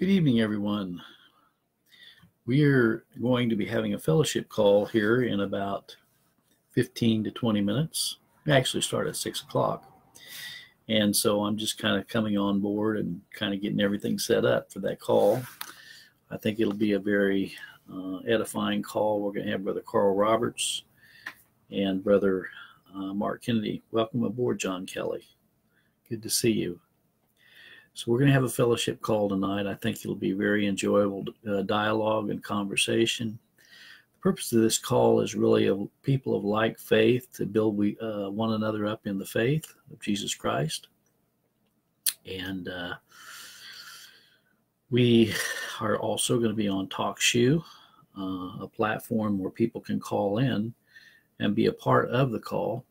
Good evening, everyone. We are going to be having a fellowship call here in about 15 to 20 minutes. We actually start at 6 o'clock. And so I'm just kind of coming on board and kind of getting everything set up for that call. I think it'll be a very uh, edifying call. We're going to have Brother Carl Roberts and Brother uh, Mark Kennedy. Welcome aboard, John Kelly. Good to see you. So we're going to have a fellowship call tonight. I think it'll be very enjoyable uh, dialogue and conversation. The purpose of this call is really of people of like faith to build we, uh, one another up in the faith of Jesus Christ. And uh, we are also going to be on TalkShoe, uh, a platform where people can call in and be a part of the call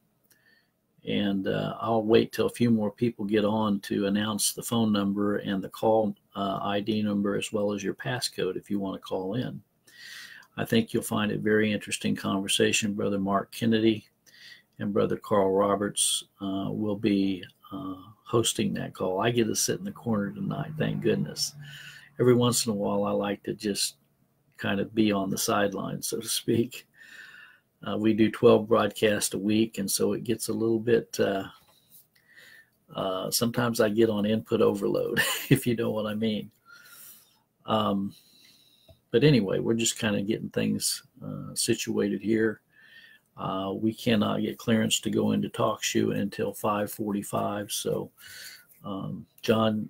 and uh, I'll wait till a few more people get on to announce the phone number and the call uh, ID number as well as your passcode if you want to call in. I think you'll find it very interesting conversation. Brother Mark Kennedy and Brother Carl Roberts uh, will be uh, hosting that call. I get to sit in the corner tonight, thank goodness. Every once in a while, I like to just kind of be on the sidelines, so to speak. Uh, we do 12 broadcasts a week, and so it gets a little bit. Uh, uh, sometimes I get on input overload, if you know what I mean. Um, but anyway, we're just kind of getting things uh, situated here. Uh, we cannot get clearance to go into TalkShoe until 5:45. So, um, John,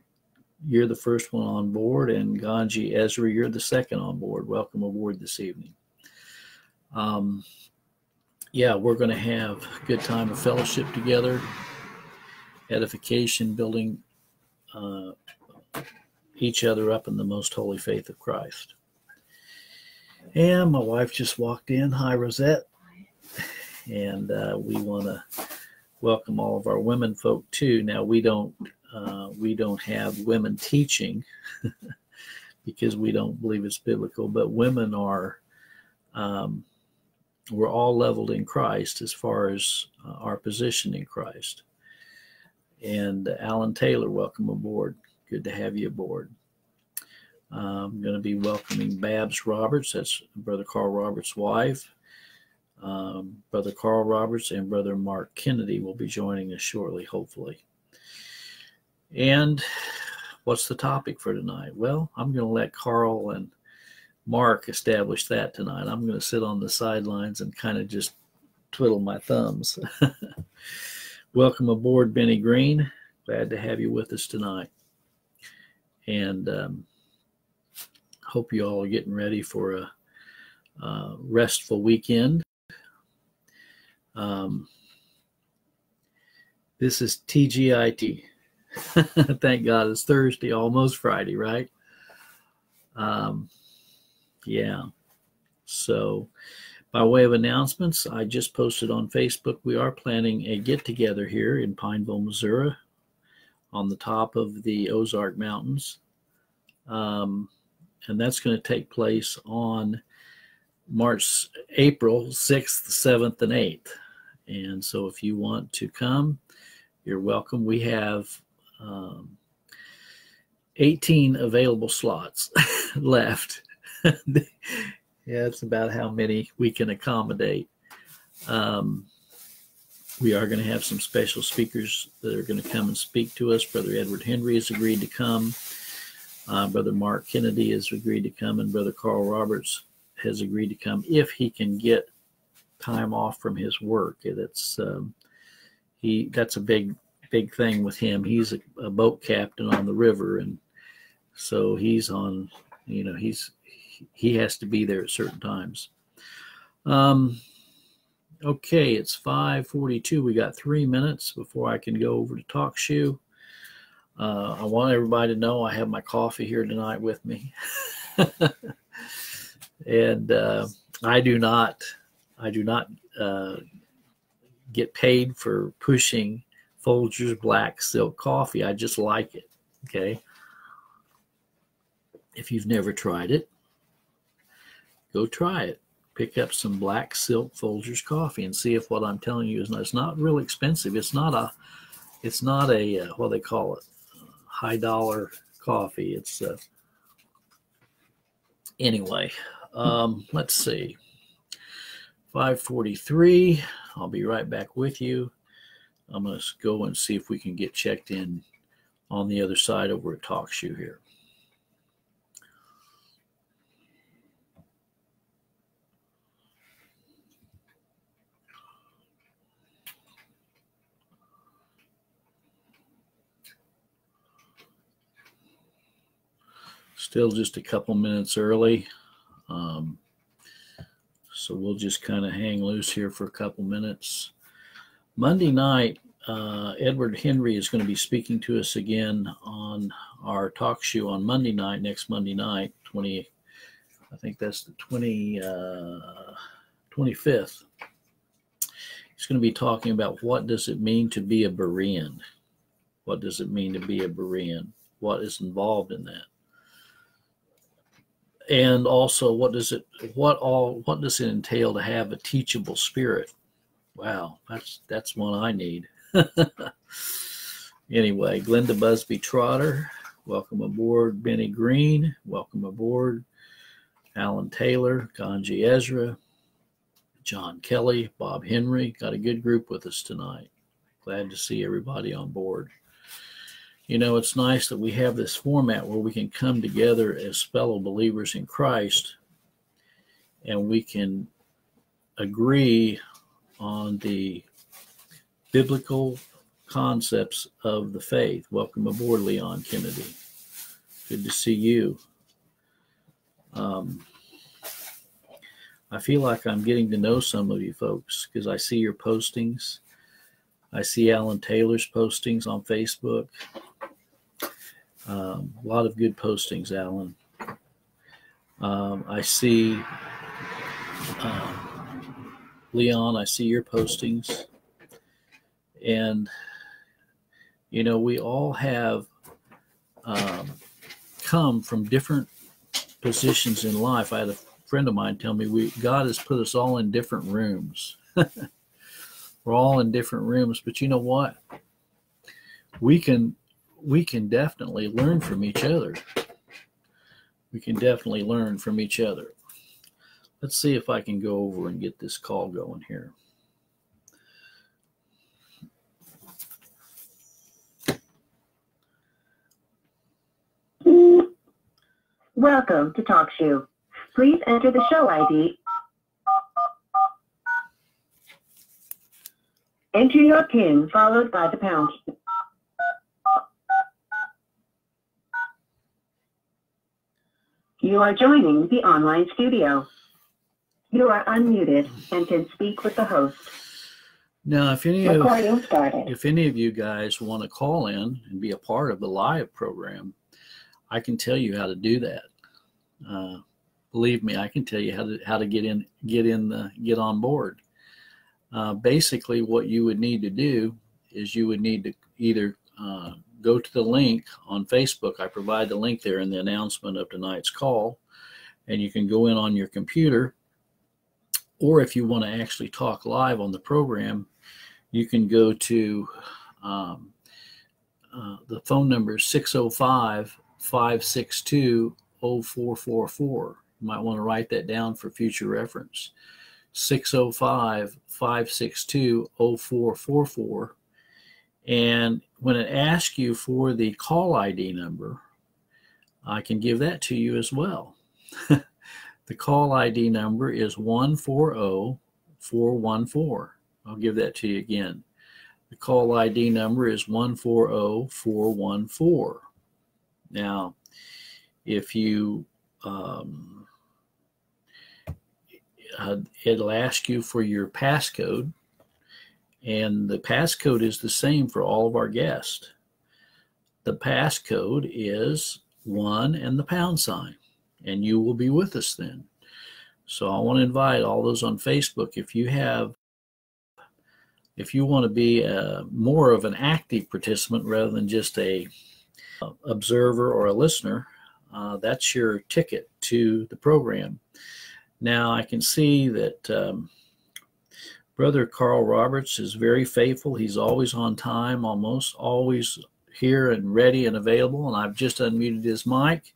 you're the first one on board, and Ganji Ezra, you're the second on board. Welcome aboard this evening. Um, yeah, we're going to have a good time of fellowship together, edification, building uh, each other up in the most holy faith of Christ. And my wife just walked in. Hi, Rosette. And uh, we want to welcome all of our women folk too. Now we don't uh, we don't have women teaching because we don't believe it's biblical, but women are um, we're all leveled in Christ as far as uh, our position in Christ. And uh, Alan Taylor, welcome aboard. Good to have you aboard. I'm going to be welcoming Babs Roberts, that's Brother Carl Roberts' wife. Um, Brother Carl Roberts and Brother Mark Kennedy will be joining us shortly, hopefully. And what's the topic for tonight? Well, I'm going to let Carl and Mark established that tonight. I'm going to sit on the sidelines and kind of just twiddle my thumbs. Welcome aboard, Benny Green. Glad to have you with us tonight. And um, hope you all are getting ready for a, a restful weekend. Um, this is TGIT. Thank God it's Thursday, almost Friday, right? Um, yeah. So, by way of announcements, I just posted on Facebook we are planning a get together here in Pineville, Missouri, on the top of the Ozark Mountains. Um, and that's going to take place on March, April 6th, 7th, and 8th. And so if you want to come, you're welcome. We have um, 18 available slots left. yeah, it's about how many we can accommodate. Um, we are going to have some special speakers that are going to come and speak to us. Brother Edward Henry has agreed to come. Uh, Brother Mark Kennedy has agreed to come, and Brother Carl Roberts has agreed to come if he can get time off from his work. That's um, he. That's a big, big thing with him. He's a, a boat captain on the river, and so he's on. You know, he's he has to be there at certain times. Um, okay, it's 5:42. We got three minutes before I can go over to TalkShoe. Uh, I want everybody to know I have my coffee here tonight with me, and uh, I do not, I do not uh, get paid for pushing Folgers Black Silk Coffee. I just like it. Okay. If you've never tried it, go try it. Pick up some black silk Folgers coffee and see if what I'm telling you is not. It's not real expensive. It's not a. It's not a uh, what they call it, high dollar coffee. It's uh, anyway, um, let's see. 543. I'll be right back with you. I'm going to go and see if we can get checked in on the other side over at TalkShoe here. Still just a couple minutes early. Um, so we'll just kind of hang loose here for a couple minutes. Monday night, uh, Edward Henry is going to be speaking to us again on our talk show on Monday night, next Monday night, 20, I think that's the 20, uh, 25th. He's going to be talking about what does it mean to be a Berean? What does it mean to be a Berean? What is involved in that? And also what does it what all what does it entail to have a teachable spirit? Wow that's that's one i need. Anyway glenda busby trotter welcome aboard. Benny green welcome aboard. Alan taylor ganji ezra john kelly bob henry got a good group with us tonight. Glad to see everybody on board you know, it's nice that we have this format where we can come together as fellow believers in Christ and we can agree on the biblical concepts of the faith. Welcome aboard, Leon Kennedy. Good to see you. Um, I feel like I'm getting to know some of you folks because I see your postings. I see Alan Taylor's postings on Facebook. Um, a lot of good postings, Alan. Um, I see uh, Leon. I see your postings, and you know we all have um, come from different positions in life. I had a friend of mine tell me we God has put us all in different rooms. We're all in different rooms, but you know what? We can we can definitely learn from each other. We can definitely learn from each other. Let's see if I can go over and get this call going here. Welcome to TalkShoe. Please enter the show ID. Enter your PIN followed by the pound key. You are joining the online studio. You are unmuted and can speak with the host. Now, if any of if any of you guys want to call in and be a part of the live program, I can tell you how to do that. Uh, believe me, I can tell you how to how to get in get in the get on board. Uh, basically, what you would need to do is you would need to either uh, go to the link on Facebook. I provide the link there in the announcement of tonight's call, and you can go in on your computer. Or if you want to actually talk live on the program, you can go to um, uh, the phone number is 605 562 0444. You might want to write that down for future reference. 605 562 0444 and when it asks you for the call ID number, I can give that to you as well. the call ID number is 140414. I'll give that to you again. The call ID number is 140414. Now, if you, um, uh, it'll ask you for your passcode and the passcode is the same for all of our guests. The passcode is one and the pound sign, and you will be with us then. So I want to invite all those on Facebook. If you have, if you want to be a, more of an active participant rather than just a observer or a listener, uh, that's your ticket to the program. Now I can see that um, Brother Carl Roberts is very faithful. He's always on time, almost always here and ready and available. And I've just unmuted his mic.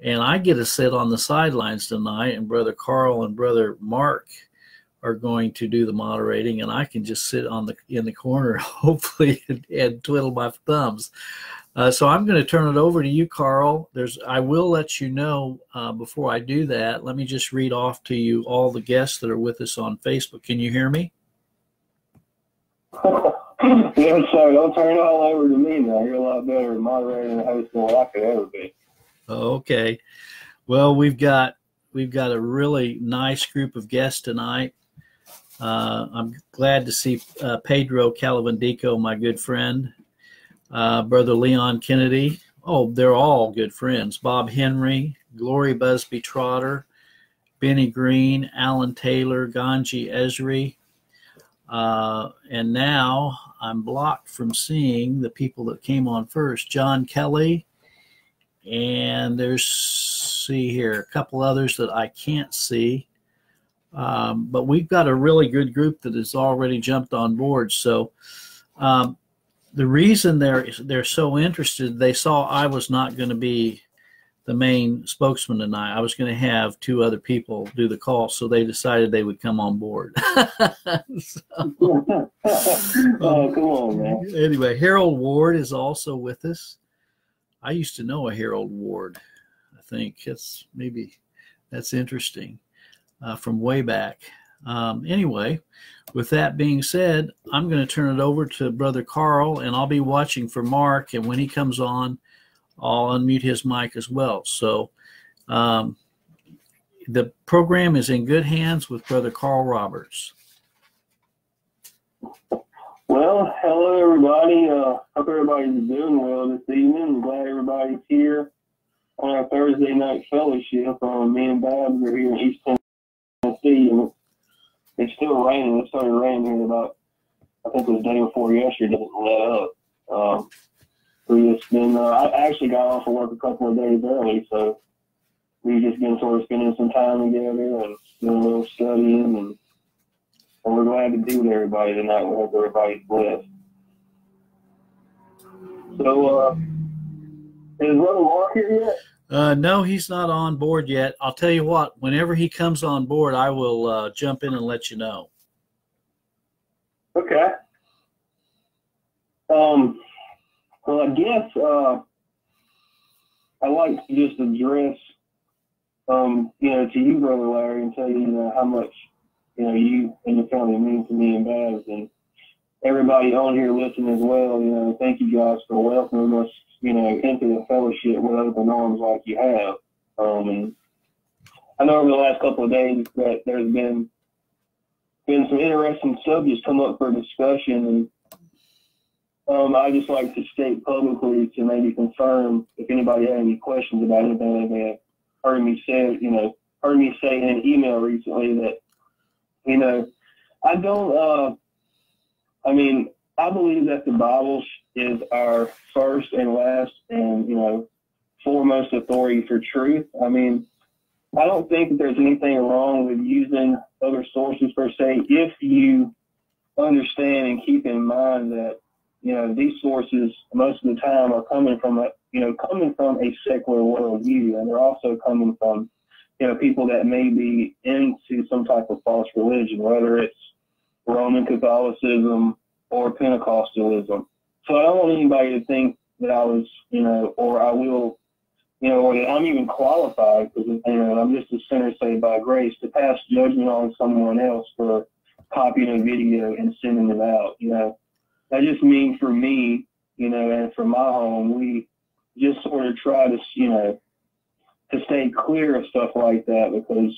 and I get to sit on the sidelines tonight, and Brother Carl and Brother Mark are going to do the moderating, and I can just sit on the in the corner, hopefully, and, and twiddle my thumbs. Uh, so I'm going to turn it over to you, Carl. There's I will let you know uh, before I do that. Let me just read off to you all the guests that are with us on Facebook. Can you hear me? yeah, sorry. Don't turn it all over to me now. You're a lot better at moderating and hosting than I could ever be. Okay. Well, we've got we've got a really nice group of guests tonight. Uh, I'm glad to see uh, Pedro Calavandico, my good friend, uh, Brother Leon Kennedy. Oh, they're all good friends. Bob Henry, Glory Busby Trotter, Benny Green, Alan Taylor, Ganji Esri. Uh, and now I'm blocked from seeing the people that came on first. John Kelly, and there's see here a couple others that I can't see. Um, but we've got a really good group that has already jumped on board. So um, the reason they're they're so interested, they saw I was not going to be the main spokesman tonight. I was going to have two other people do the call, so they decided they would come on board. so, oh, come on, man. Anyway, Harold Ward is also with us. I used to know a Harold Ward. I think that's maybe that's interesting uh, from way back. Um, anyway, with that being said, I'm going to turn it over to Brother Carl, and I'll be watching for Mark. And when he comes on, I'll unmute his mic as well. So um, the program is in good hands with Brother Carl Roberts. Well, hello everybody. Uh, hope everybody's doing well this evening. I'm glad everybody's here on our Thursday night fellowship. Um, me and Bob are here in East Tennessee, and it's still raining. It started raining here about, I think it was the day before yesterday. Didn't let up. Um, we just been. Uh, I actually got off of work a couple of days early, so we've just been sort of spending some time together and doing a little studying, and, and we're glad to be with everybody tonight. We hope everybody's blessed. So, uh, is Brother Mark here yet? Uh, no, he's not on board yet. I'll tell you what, whenever he comes on board, I will uh, jump in and let you know. Okay. Um, well, I guess uh, I like to just address, um, you know, to you, brother Larry, and tell you, you know, how much, you know, you and your family mean to me and Babs, and everybody on here listening as well. You know, thank you guys for welcoming us, you know, into the fellowship with open arms like you have. Um, and I know over the last couple of days that there's been been some interesting subjects come up for discussion and um, I just like to state publicly to maybe confirm if anybody had any questions about anything they have heard me say, you know, heard me say in an email recently that, you know, I don't, uh, I mean, I believe that the Bible is our first and last and, you know, foremost authority for truth. I mean, I don't think that there's anything wrong with using other sources per se if you understand and keep in mind that you know, these sources most of the time are coming from a, you know, coming from a secular worldview, and they're also coming from, you know, people that may be into some type of false religion, whether it's Roman Catholicism or Pentecostalism. So I don't want anybody to think that I was, you know, or I will, you know, or that I'm even qualified because, you know, I'm just a sinner saved by grace to pass judgment on someone else for copying a video and sending it out, you know. That just means for me, you know, and for my home, we just sort of try to, you know, to stay clear of stuff like that because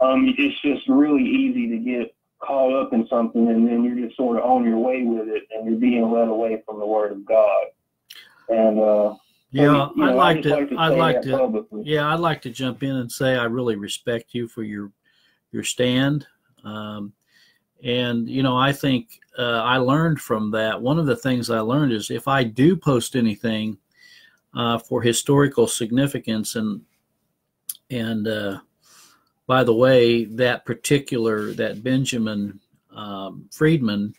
um, it's just really easy to get caught up in something and then you're just sort of on your way with it and you're being led away from the Word of God. And uh, yeah, I'd like to. like to I'd like to. Publicly. Yeah, I'd like to jump in and say I really respect you for your your stand. Um, and you know, I think uh, I learned from that. One of the things I learned is if I do post anything uh, for historical significance, and and uh, by the way, that particular that Benjamin um, Freedman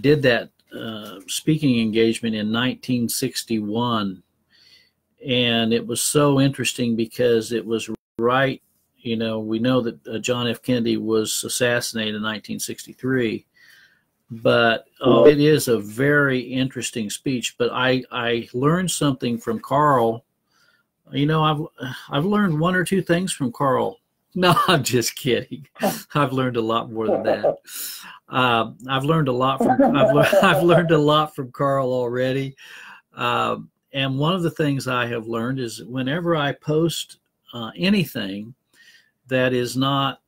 did that uh, speaking engagement in 1961, and it was so interesting because it was right. You know, we know that uh, John F. Kennedy was assassinated in 1963, but oh, it is a very interesting speech. But I I learned something from Carl. You know, I've I've learned one or two things from Carl. No, I'm just kidding. I've learned a lot more than that. Uh, I've learned a lot from I've, le- I've learned a lot from Carl already. Uh, and one of the things I have learned is whenever I post uh, anything that is not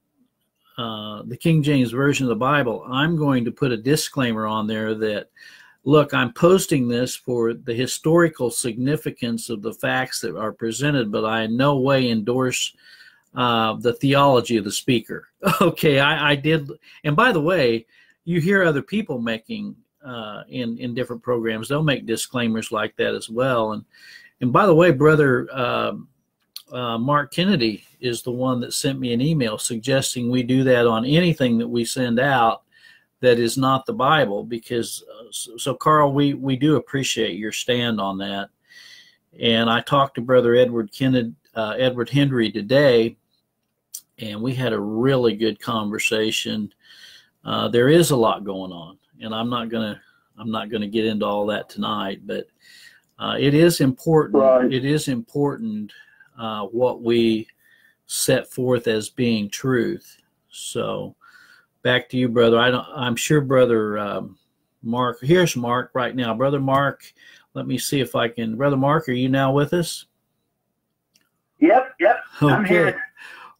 uh, the King James Version of the Bible, I'm going to put a disclaimer on there that, look, I'm posting this for the historical significance of the facts that are presented, but I in no way endorse uh, the theology of the speaker. Okay, I, I, did. And by the way, you hear other people making uh, in in different programs. They'll make disclaimers like that as well. And and by the way, brother. Um, uh, Mark Kennedy is the one that sent me an email suggesting we do that on anything that we send out that is not the Bible. Because uh, so, so, Carl, we we do appreciate your stand on that. And I talked to Brother Edward Kennedy, uh, Edward Henry today, and we had a really good conversation. Uh, there is a lot going on, and I'm not gonna I'm not gonna get into all that tonight, but uh, it is important. Right. It is important uh, what we set forth as being truth. So, back to you, brother. I don't. I'm sure, brother um, Mark. Here's Mark right now, brother Mark. Let me see if I can. Brother Mark, are you now with us? Yep. Yep. Okay. I'm here.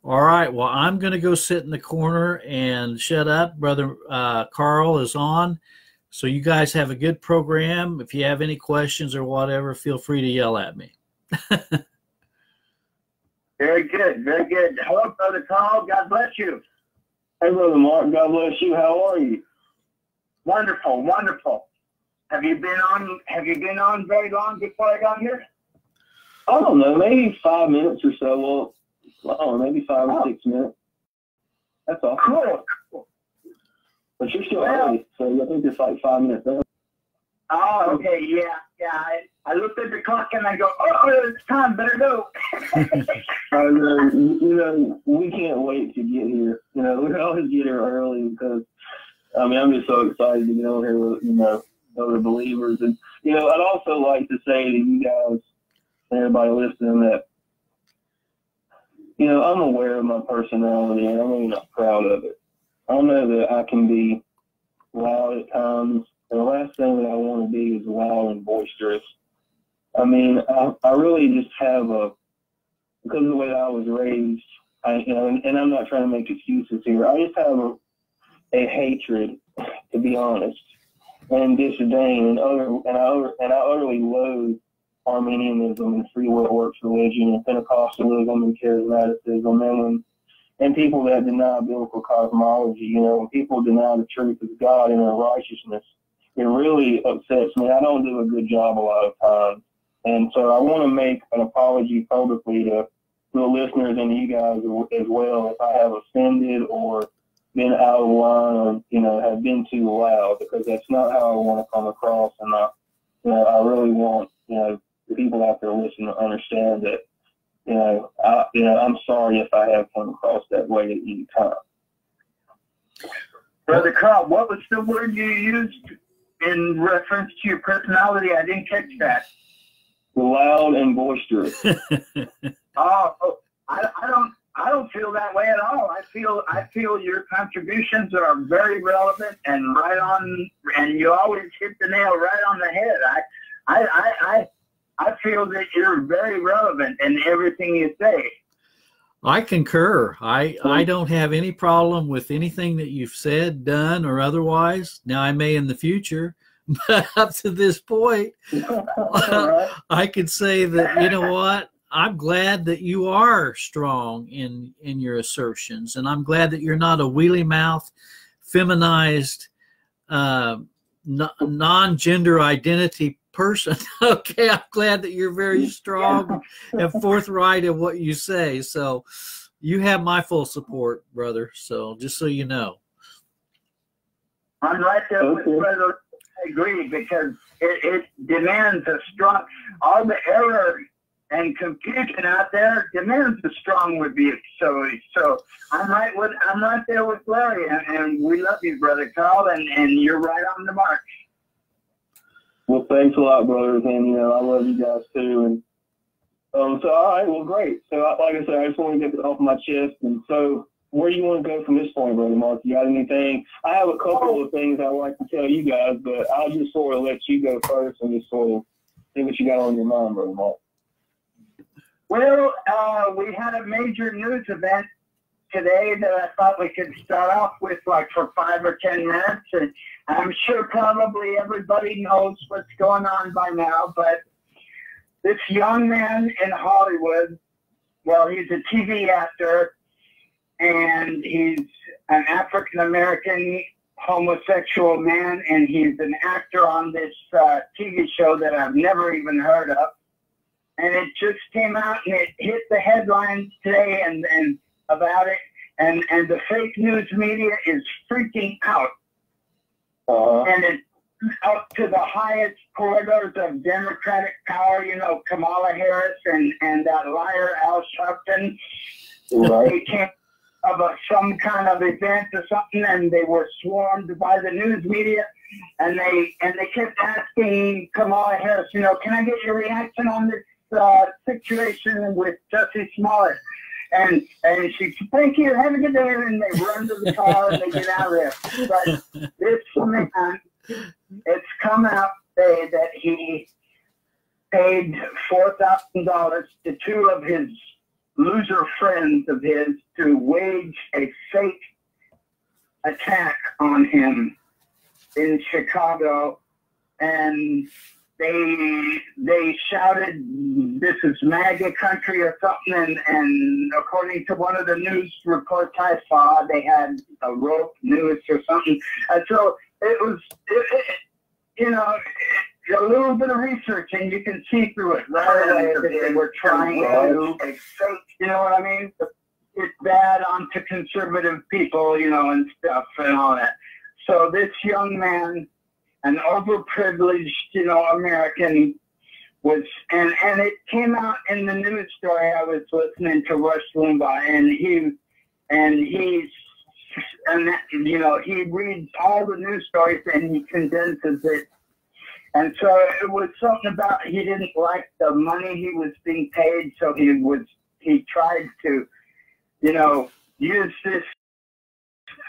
All right. Well, I'm going to go sit in the corner and shut up. Brother uh, Carl is on. So you guys have a good program. If you have any questions or whatever, feel free to yell at me. very good. Very good. Hello, Brother Carl. God bless you. Hey, Brother Mark. God bless you. How are you? Wonderful. Wonderful. Have you been on? Have you been on very long before I got here? I don't know. Maybe five minutes or so. Well, oh, maybe five or six minutes. That's all. Cool. But you're still well, early, so I think it's like five minutes early. Oh, okay, yeah, yeah. I, I looked at the clock and I go, oh, it's time, better go. uh, you know, we can't wait to get here. You know, we always get here early because, I mean, I'm just so excited to get over here with, you know, other believers. And, you know, I'd also like to say to you guys, everybody listening, that you know, I'm aware of my personality and I'm really not proud of it. I know that I can be loud at times. And the last thing that I want to be is loud and boisterous. I mean, I, I really just have a, because of the way that I was raised, I, you know, and, and I'm not trying to make excuses here. I just have a, a hatred, to be honest, and disdain, and other, and I, and I utterly loathe Arminianism and free will works religion and Pentecostalism and charismaticism and when, and people that deny biblical cosmology, you know, when people deny the truth of God and their righteousness, it really upsets me. I don't do a good job a lot of times. And so I want to make an apology publicly to, to the listeners and you guys as well if I have offended or been out of line or, you know, have been too loud because that's not how I want to come across. And I, you know, I really want, you know, the people out there listening to understand that, you know, I, you know, I'm sorry if I have come across that way at any time. Brother Carl, what was the word you used in reference to your personality? I didn't catch that. Loud and boisterous. oh, oh I, I don't. I don't feel that way at all. I feel I feel your contributions are very relevant and right on, and you always hit the nail right on the head. I I I, I feel that you're very relevant in everything you say. I concur. I I don't have any problem with anything that you've said, done, or otherwise. Now I may in the future, but up to this point, I could say that you know what. I'm glad that you are strong in in your assertions, and I'm glad that you're not a wheelie mouth, feminized, uh, non-gender identity person. okay, I'm glad that you're very strong and forthright in what you say. So you have my full support, brother. So just so you know. I'm right there okay. with brother. I agree because it, it demands a strong all the error and confusion out there demands a strong rebuke. So, so I'm right with I'm right there with Larry, and, and we love you, brother Carl, and, and you're right on the mark. Well, thanks a lot, brothers, and you know I love you guys too. And um, so all right, well, great. So like I said, I just want to get it off my chest. And so, where do you want to go from this point, brother Mark? You got anything? I have a couple of things I'd like to tell you guys, but I'll just sort of let you go first and just sort of see what you got on your mind, brother Mark. Well, uh, we had a major news event today that I thought we could start off with, like for five or ten minutes, and I'm sure probably everybody knows what's going on by now, but this young man in Hollywood, well, he's a TV actor, and he's an African American homosexual man, and he's an actor on this uh, TV show that I've never even heard of. And it just came out and it hit the headlines today and, and about it. And, and the fake news media is freaking out. Uh, And it's up to the highest corridors of Democratic power, you know, Kamala Harris and, and that liar Al Sharpton. right. They came of a, some kind of event or something, and they were swarmed by the news media, and they and they kept asking Kamala Harris, you know, can I get your reaction on this uh, situation with Jesse Smollett? And and she said, thank you, have a good day, and they run to the car and they get out of there. But this man, it's come out today that he paid four thousand dollars to two of his loser friends of his to wage a fake attack on him in Chicago, and they they shouted, "This is MAGA country" or something. And, and according to one of the news reports I saw, they had a rope news or something. And so it was, it, it, you know. A little bit of research and you can see through it right away that they were trying to you know what I mean? It's bad onto conservative people, you know, and stuff and all that. So this young man, an overprivileged, you know, American, was and and it came out in the news story. I was listening to Rush Limbaugh, and he and he's and that, you know he reads all the news stories and he condenses it. And so it was something about he didn't like the money he was being paid, so he was he tried to, you know, use this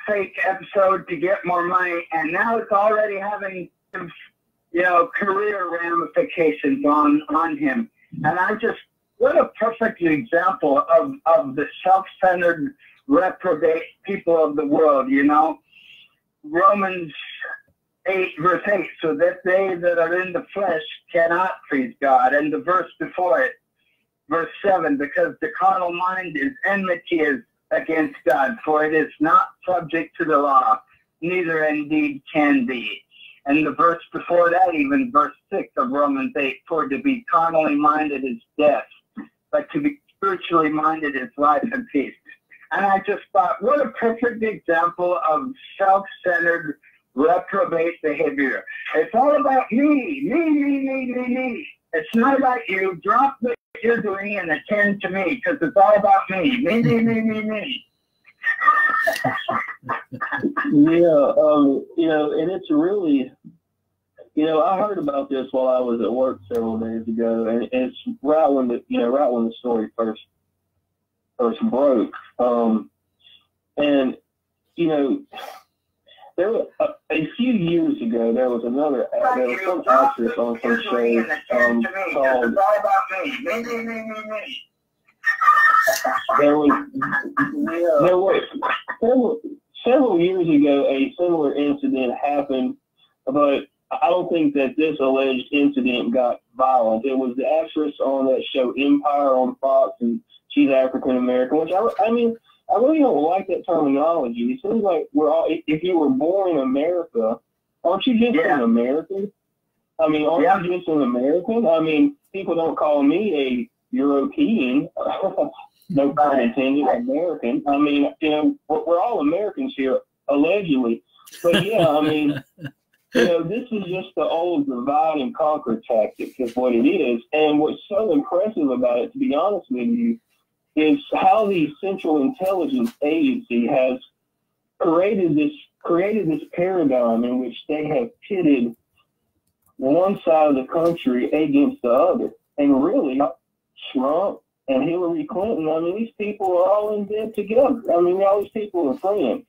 fake episode to get more money, and now it's already having, you know, career ramifications on on him. And I just, what a perfect example of of the self-centered, reprobate people of the world. You know, Romans. 8 verse 8 so that they that are in the flesh cannot please god and the verse before it verse 7 because the carnal mind is enmity is against God, for it is not subject to the law, neither indeed can be. And the verse before that, even verse 6 of Romans 8, for to be carnally minded is death, but to be spiritually minded is life and peace. And I just thought, what a perfect example of self-centered reprobate behavior. It's all about me, me, me, me, me, me. It's not about you. Drop what you're doing and attend to me because it's all about me. Me, me, me, me, me. Yeah, um, you know, and it's really, you know, I heard about this while I was at work several days ago, and it's right when the, you know, right when the story first first broke. Um, and you know, there was a, a few years ago there was another there was some actress on some show um, called there was there was several, several years ago a similar incident happened, but I don't think that this alleged incident got violent. It was the actress on that show Empire on Fox, and she's African American. Which I, I mean, I really don't like that terminology. It seems like we're all. If you were born in America, aren't you just Yeah. an American? I mean, aren't Yeah. you just an American? I mean, people don't call me a European. no pun intended, American. I mean, you know, we're, we're all Americans here, allegedly. But yeah, I mean, you know, this is just the old divide and conquer tactic, is what it is. And what's so impressive about it, to be honest with you, is how the Central Intelligence Agency has created this created this paradigm in which they have pitted one side of the country against the other. And really, Trump and Hillary Clinton, I mean, these people are all in bed together. I mean, all these people are friends.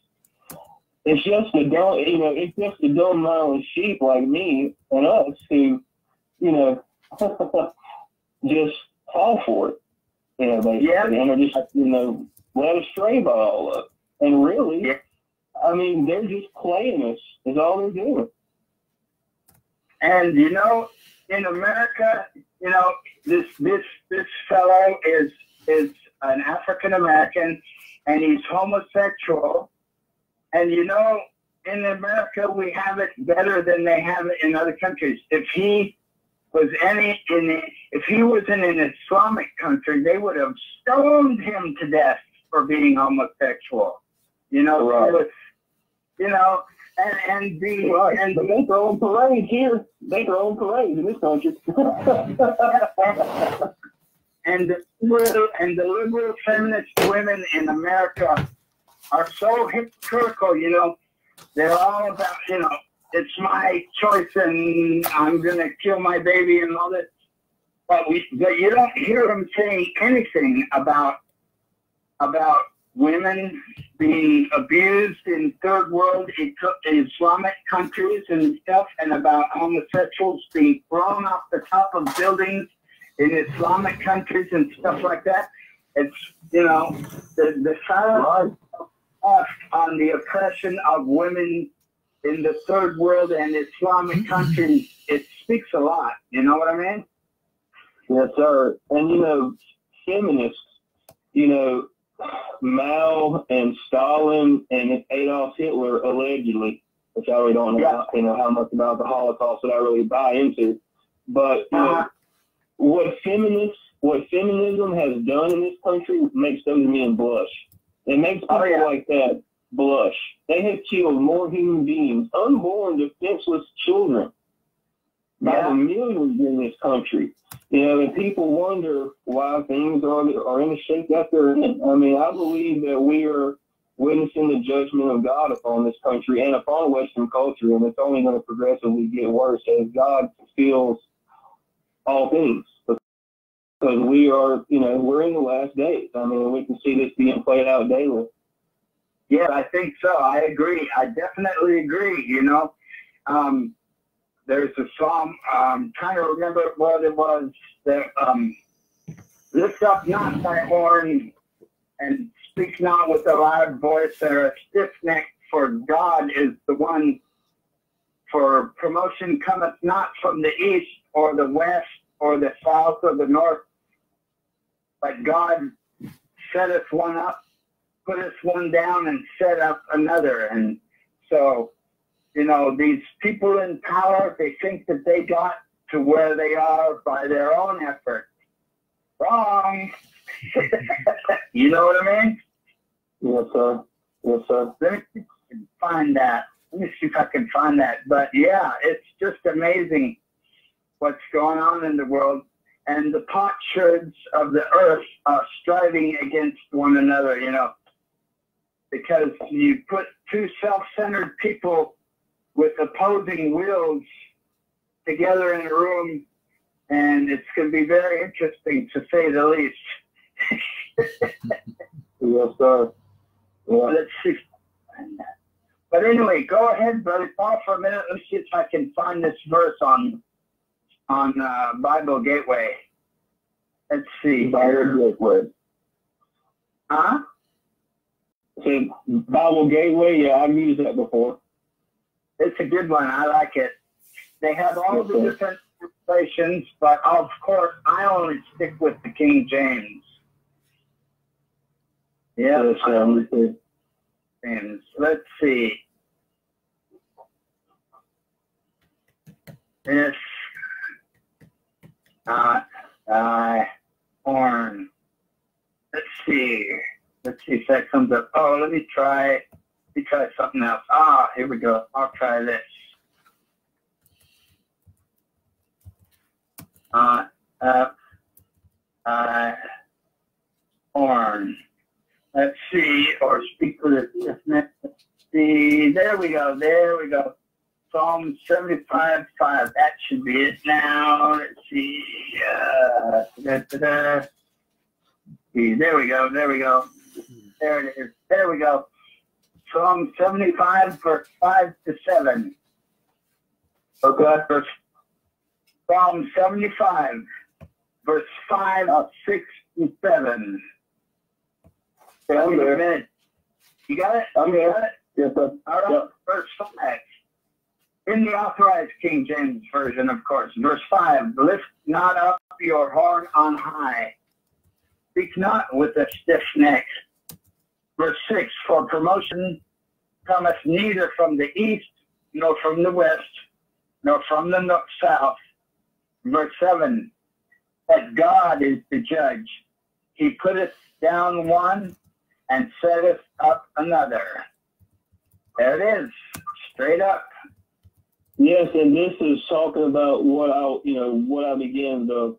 It's just the dumb, you know, it's just the dumb mindless sheep like me and us who, you know, just fall for it. You know, basically, Yeah. and are just, you know, led astray by all of. And really, Yeah. I mean, they're just playing us. Is all they're doing. And you know, in America, you know, this this this fellow is is an African American, and he's homosexual. And you know, in America, we have it better than they have it in other countries. If he was any in if he was in an Islamic country, they would have stoned him to death for being homosexual. You know, Right. was- you know, and and the Right. and But they throw parades here. They throw parades in this country. and the liberal and the liberal feminist women in America are so hypocritical. You know, they're all about you know it's my choice and I'm gonna kill my baby and all this. But we, but you don't hear them saying anything about about women being abused in third world Islamic countries and stuff, and about homosexuals being thrown off the top of buildings in Islamic countries and stuff like that. It's you know the the silence of on the oppression of women in the third world and Islamic countries. It speaks a lot. You know what I mean? Yes, sir. And you know, feminists, you know, Mao and Stalin and Adolf Hitler allegedly, which I really don't know, Yeah. how, you know, how much about the Holocaust that I really buy into. But you know, Uh-huh. what feminists, what feminism has done in this country makes those men blush. It makes people Oh, yeah. like that blush. They have killed more human beings, unborn, defenseless children, by Yeah. the millions in this country. You know, and people wonder why things are are in the shape that they're in. I mean, I believe that we are witnessing the judgment of God upon this country and upon Western culture, and it's only going to progressively get worse as God fulfills all things. Because we are, you know, we're in the last days. I mean, we can see this being played out daily. Yeah, I think so. I agree. I definitely agree. You know, um, there's a psalm. Um, trying to remember what it was that um, lift up not thy horn and speak not with a loud voice or a stiff neck, for God is the one. For promotion cometh not from the east or the west or the south or the north, but God setteth one up put us one down and set up another. And so, you know, these people in power, they think that they got to where they are by their own effort. Wrong. you know what I mean? Yes, sir. Yes, sir. Let me see if I can find that. Let me see if I can find that. But yeah, it's just amazing what's going on in the world. And the potsherds of the earth are striving against one another, you know, because you put two self-centered people with opposing wills together in a room, and it's going to be very interesting to say the least. Yes, sir. Yeah. Let's see. if I can find that. But anyway, go ahead, brother Paul, for a minute. Let's see if I can find this verse on on uh, Bible Gateway. Let's see. Bible Gateway. Huh? So Bible Gateway, yeah, I've used that before. It's a good one. I like it. They have all the different translations, but of course, I only stick with the King James. Yeah, Yes, um, James. Let's see. This not uh, horn. Let's see let's see if that comes up. Oh, let me try, let me try something else. Ah, here we go. I'll try this. Uh, up, uh, horn. Let's see, or speak with it. Let's see, there we go, there we go. Psalm 75, 5. That should be it now. Let's see. Uh, da, da, da. There we go, there we go. There it is. There we go. Psalm 75, verse 5 to 7. Okay. Verse, Psalm 75, verse 5, 6 to 7. Yeah, I'm a there. minute. You got it? I'm You there. got it? Yes, sir. All right, Yep. verse 5. In the authorized King James Version, of course. Verse 5 Lift not up your horn on high, speak not with a stiff neck. Verse 6 For promotion cometh neither from the east, nor from the west, nor from the south. Verse 7 That God is the judge. He putteth down one and setteth up another. There it is, straight up. Yes, and this is talking about what I, you know, what I began the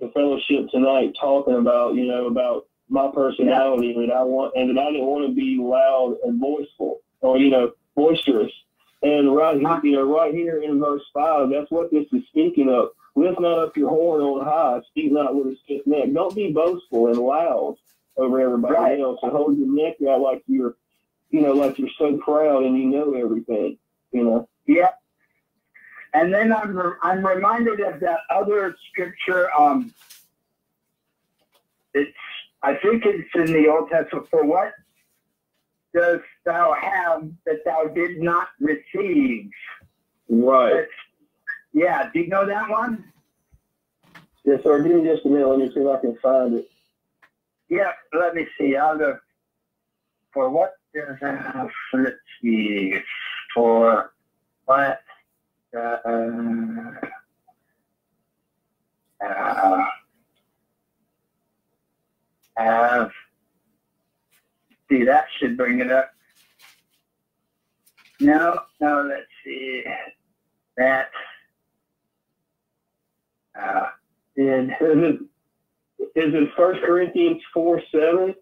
the fellowship tonight talking about, you know, about my personality and I want, and that I didn't want to be loud and voiceful or you know boisterous. And right here, you know, right here in verse five, that's what this is speaking of. Lift not up your horn on high, speak not with a stiff neck. Don't be boastful and loud over everybody Right. else, and hold your neck out like you're, you know, like you're so proud and you know everything. You know. Yeah. And then I'm, re- I'm reminded of that other scripture. Um, it's I think it's in the Old Testament. For what dost thou have that thou did not receive? Right. That's- yeah. Do you know that one? Yes, sir. Give me just a minute. Let me see if I can find it. Yeah. Let me see. I'll go. For what does uh, let's see. For what? Uh, uh. See, that should bring it up. No, no, let's see. That. Uh, is it is it First Corinthians four seven?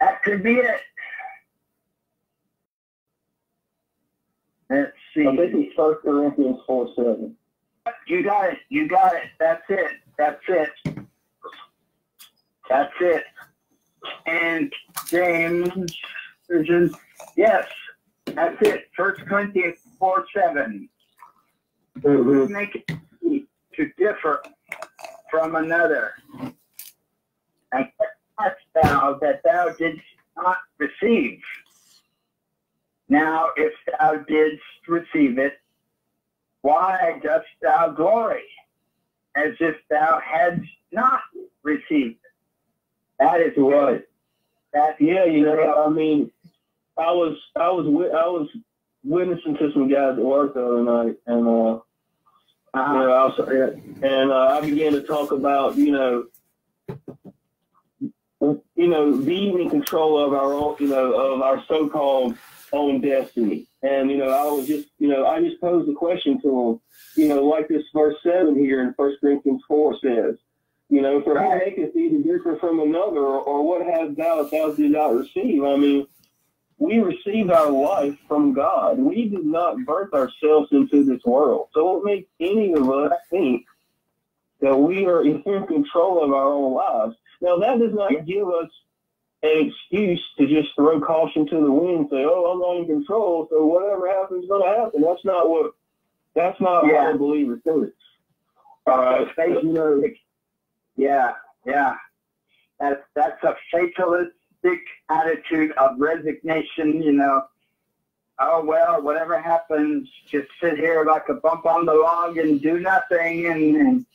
that could be it. Let's see. I think it's First Corinthians four seven. You got it. You got it. That's it. That's it. That's it. And James. Yes, that's it. First Corinthians four seven. Mm-hmm. Make it to differ from another. And what hast thou that thou didst not receive? Now, if thou didst receive it, why dost thou glory as if thou hadst not received it? That is what. That Yeah, you know, I mean, I was I was I was witnessing to some guys at work the other night, and uh, uh, you know, I was, and uh, I began to talk about you know, you know, being in control of our own, you know, of our so-called own destiny. And you know, I was just, you know, I just posed a question to him, you know, like this verse seven here in First Corinthians four says, you know, for who maketh thee to differ from another, or, or what hast thou that thou did not receive? I mean, we received our life from God. We did not birth ourselves into this world. So what makes any of us think that we are in control of our own lives? Now that does not give us an excuse to just throw caution to the wind and say, "Oh, I'm not in control, so whatever happens is going to happen." That's not what. That's not Yeah. how a believer uh, thinks. All right, you know, Yeah, yeah. That's that's a fatalistic attitude of resignation, you know. Oh well, whatever happens, just sit here like a bump on the log and do nothing and and,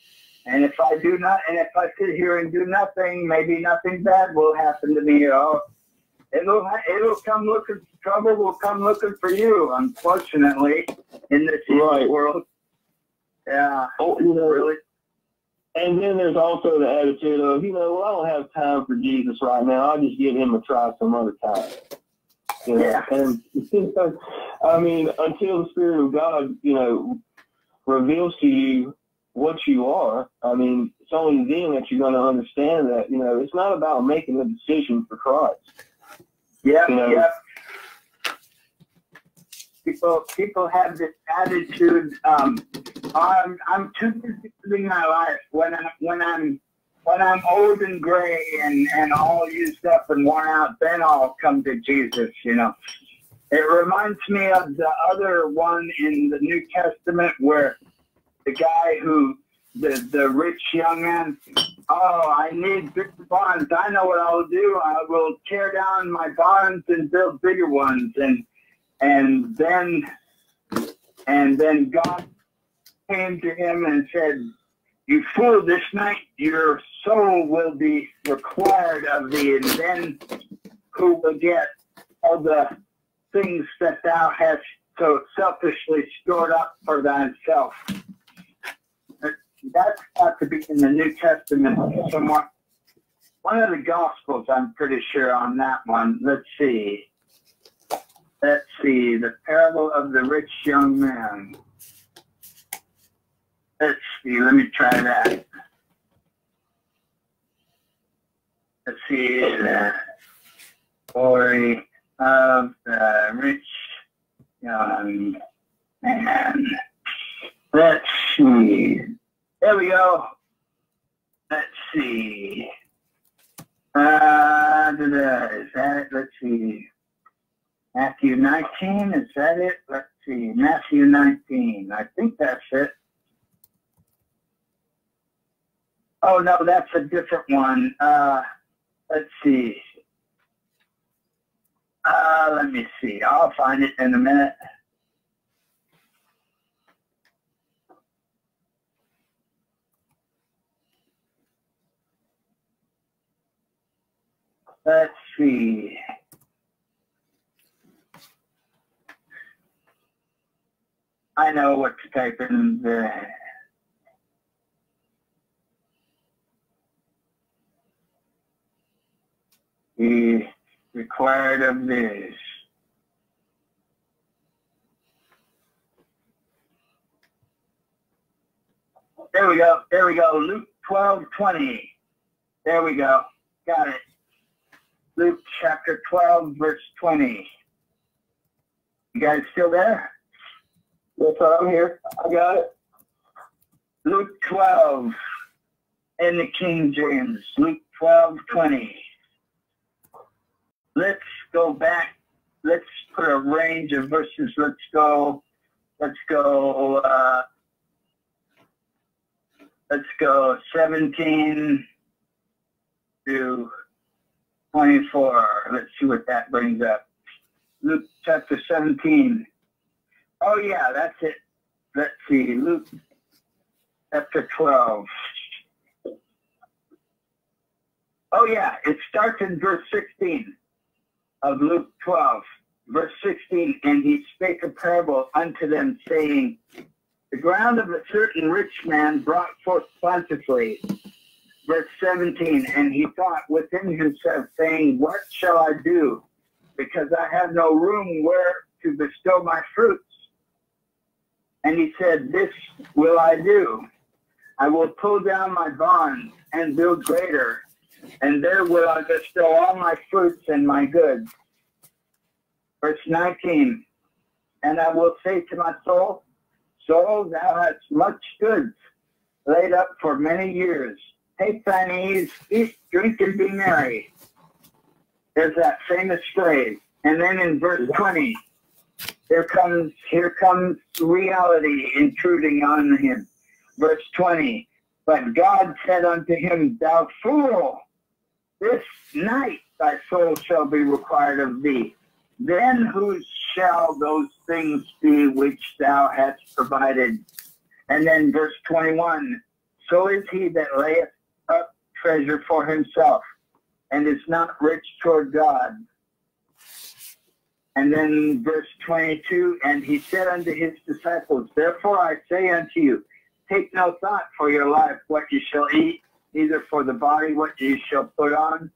and if I do not and if I sit here and do nothing, maybe nothing bad will happen to me. Oh it'll it'll come looking trouble will come looking for you, unfortunately, in this Right. world. Yeah, oh, you know, really. And then there's also the attitude of, you know, well, I don't have time for Jesus right now. I'll just give him a try some other time. You know, Yeah. and I mean, until the Spirit of God, you know, reveals to you what you are, I mean, it's only then that you're going to understand that, you know, it's not about making a decision for Christ. Yeah, You know. yeah. People, people have this attitude. Um, I'm, I'm too busy living my life when I'm, when I'm, when I'm old and gray and and all used up and worn out. Then I'll come to Jesus. You know. It reminds me of the other one in the New Testament where the guy who the the rich young man oh i need bigger barns i know what i'll do. I will tear down my barns and build bigger ones. And and then and then god came to him and said you fool this night your soul will be required of thee and then who will get all the things that thou hast so selfishly stored up for thyself that's got to be in the New Testament somewhere. One of the Gospels, I'm pretty sure on that one. Let's see. Let's see. The parable of the rich young man. Let's see. Let me try that. Let's see. The story of the rich young man. Let's see. There we go. Let's see. Uh, is that it? Let's see. Matthew 19, is that it? Let's see. Matthew 19. I think that's it. Oh, no, that's a different one. Uh, let's see. Uh, let me see. I'll find it in a minute. Let's see. I know what to type in the. The required of this. There we go. There we go. Luke twelve twenty. There we go. Got it. Luke chapter 12, verse 20. You guys still there? Yes, I'm here. I got it. Luke 12 in the King James. Luke 12, 20. Let's go back. Let's put a range of verses. Let's go. Let's go. Uh, let's go 17 to 24. Let's see what that brings up. Luke chapter 17. Oh, yeah, that's it. Let's see. Luke chapter 12. Oh, yeah, it starts in verse 16 of Luke 12. Verse 16, and he spake a parable unto them, saying, The ground of a certain rich man brought forth plentifully verse 17, and he thought within himself, saying, What shall I do? Because I have no room where to bestow my fruits. And he said, This will I do. I will pull down my barns and build greater, and there will I bestow all my fruits and my goods. Verse 19, and I will say to my soul, Soul, thou hast much goods laid up for many years take thine ease, eat, drink, and be merry. There's that famous phrase. And then in verse 20, here comes here comes reality intruding on him. Verse 20, but God said unto him, Thou fool, this night thy soul shall be required of thee. Then whose shall those things be which thou hast provided? And then verse 21, so is he that layeth treasure for himself and is not rich toward God. And then verse 22, and he said unto his disciples, Therefore I say unto you, take no thought for your life, what you shall eat, neither for the body, what you shall put on.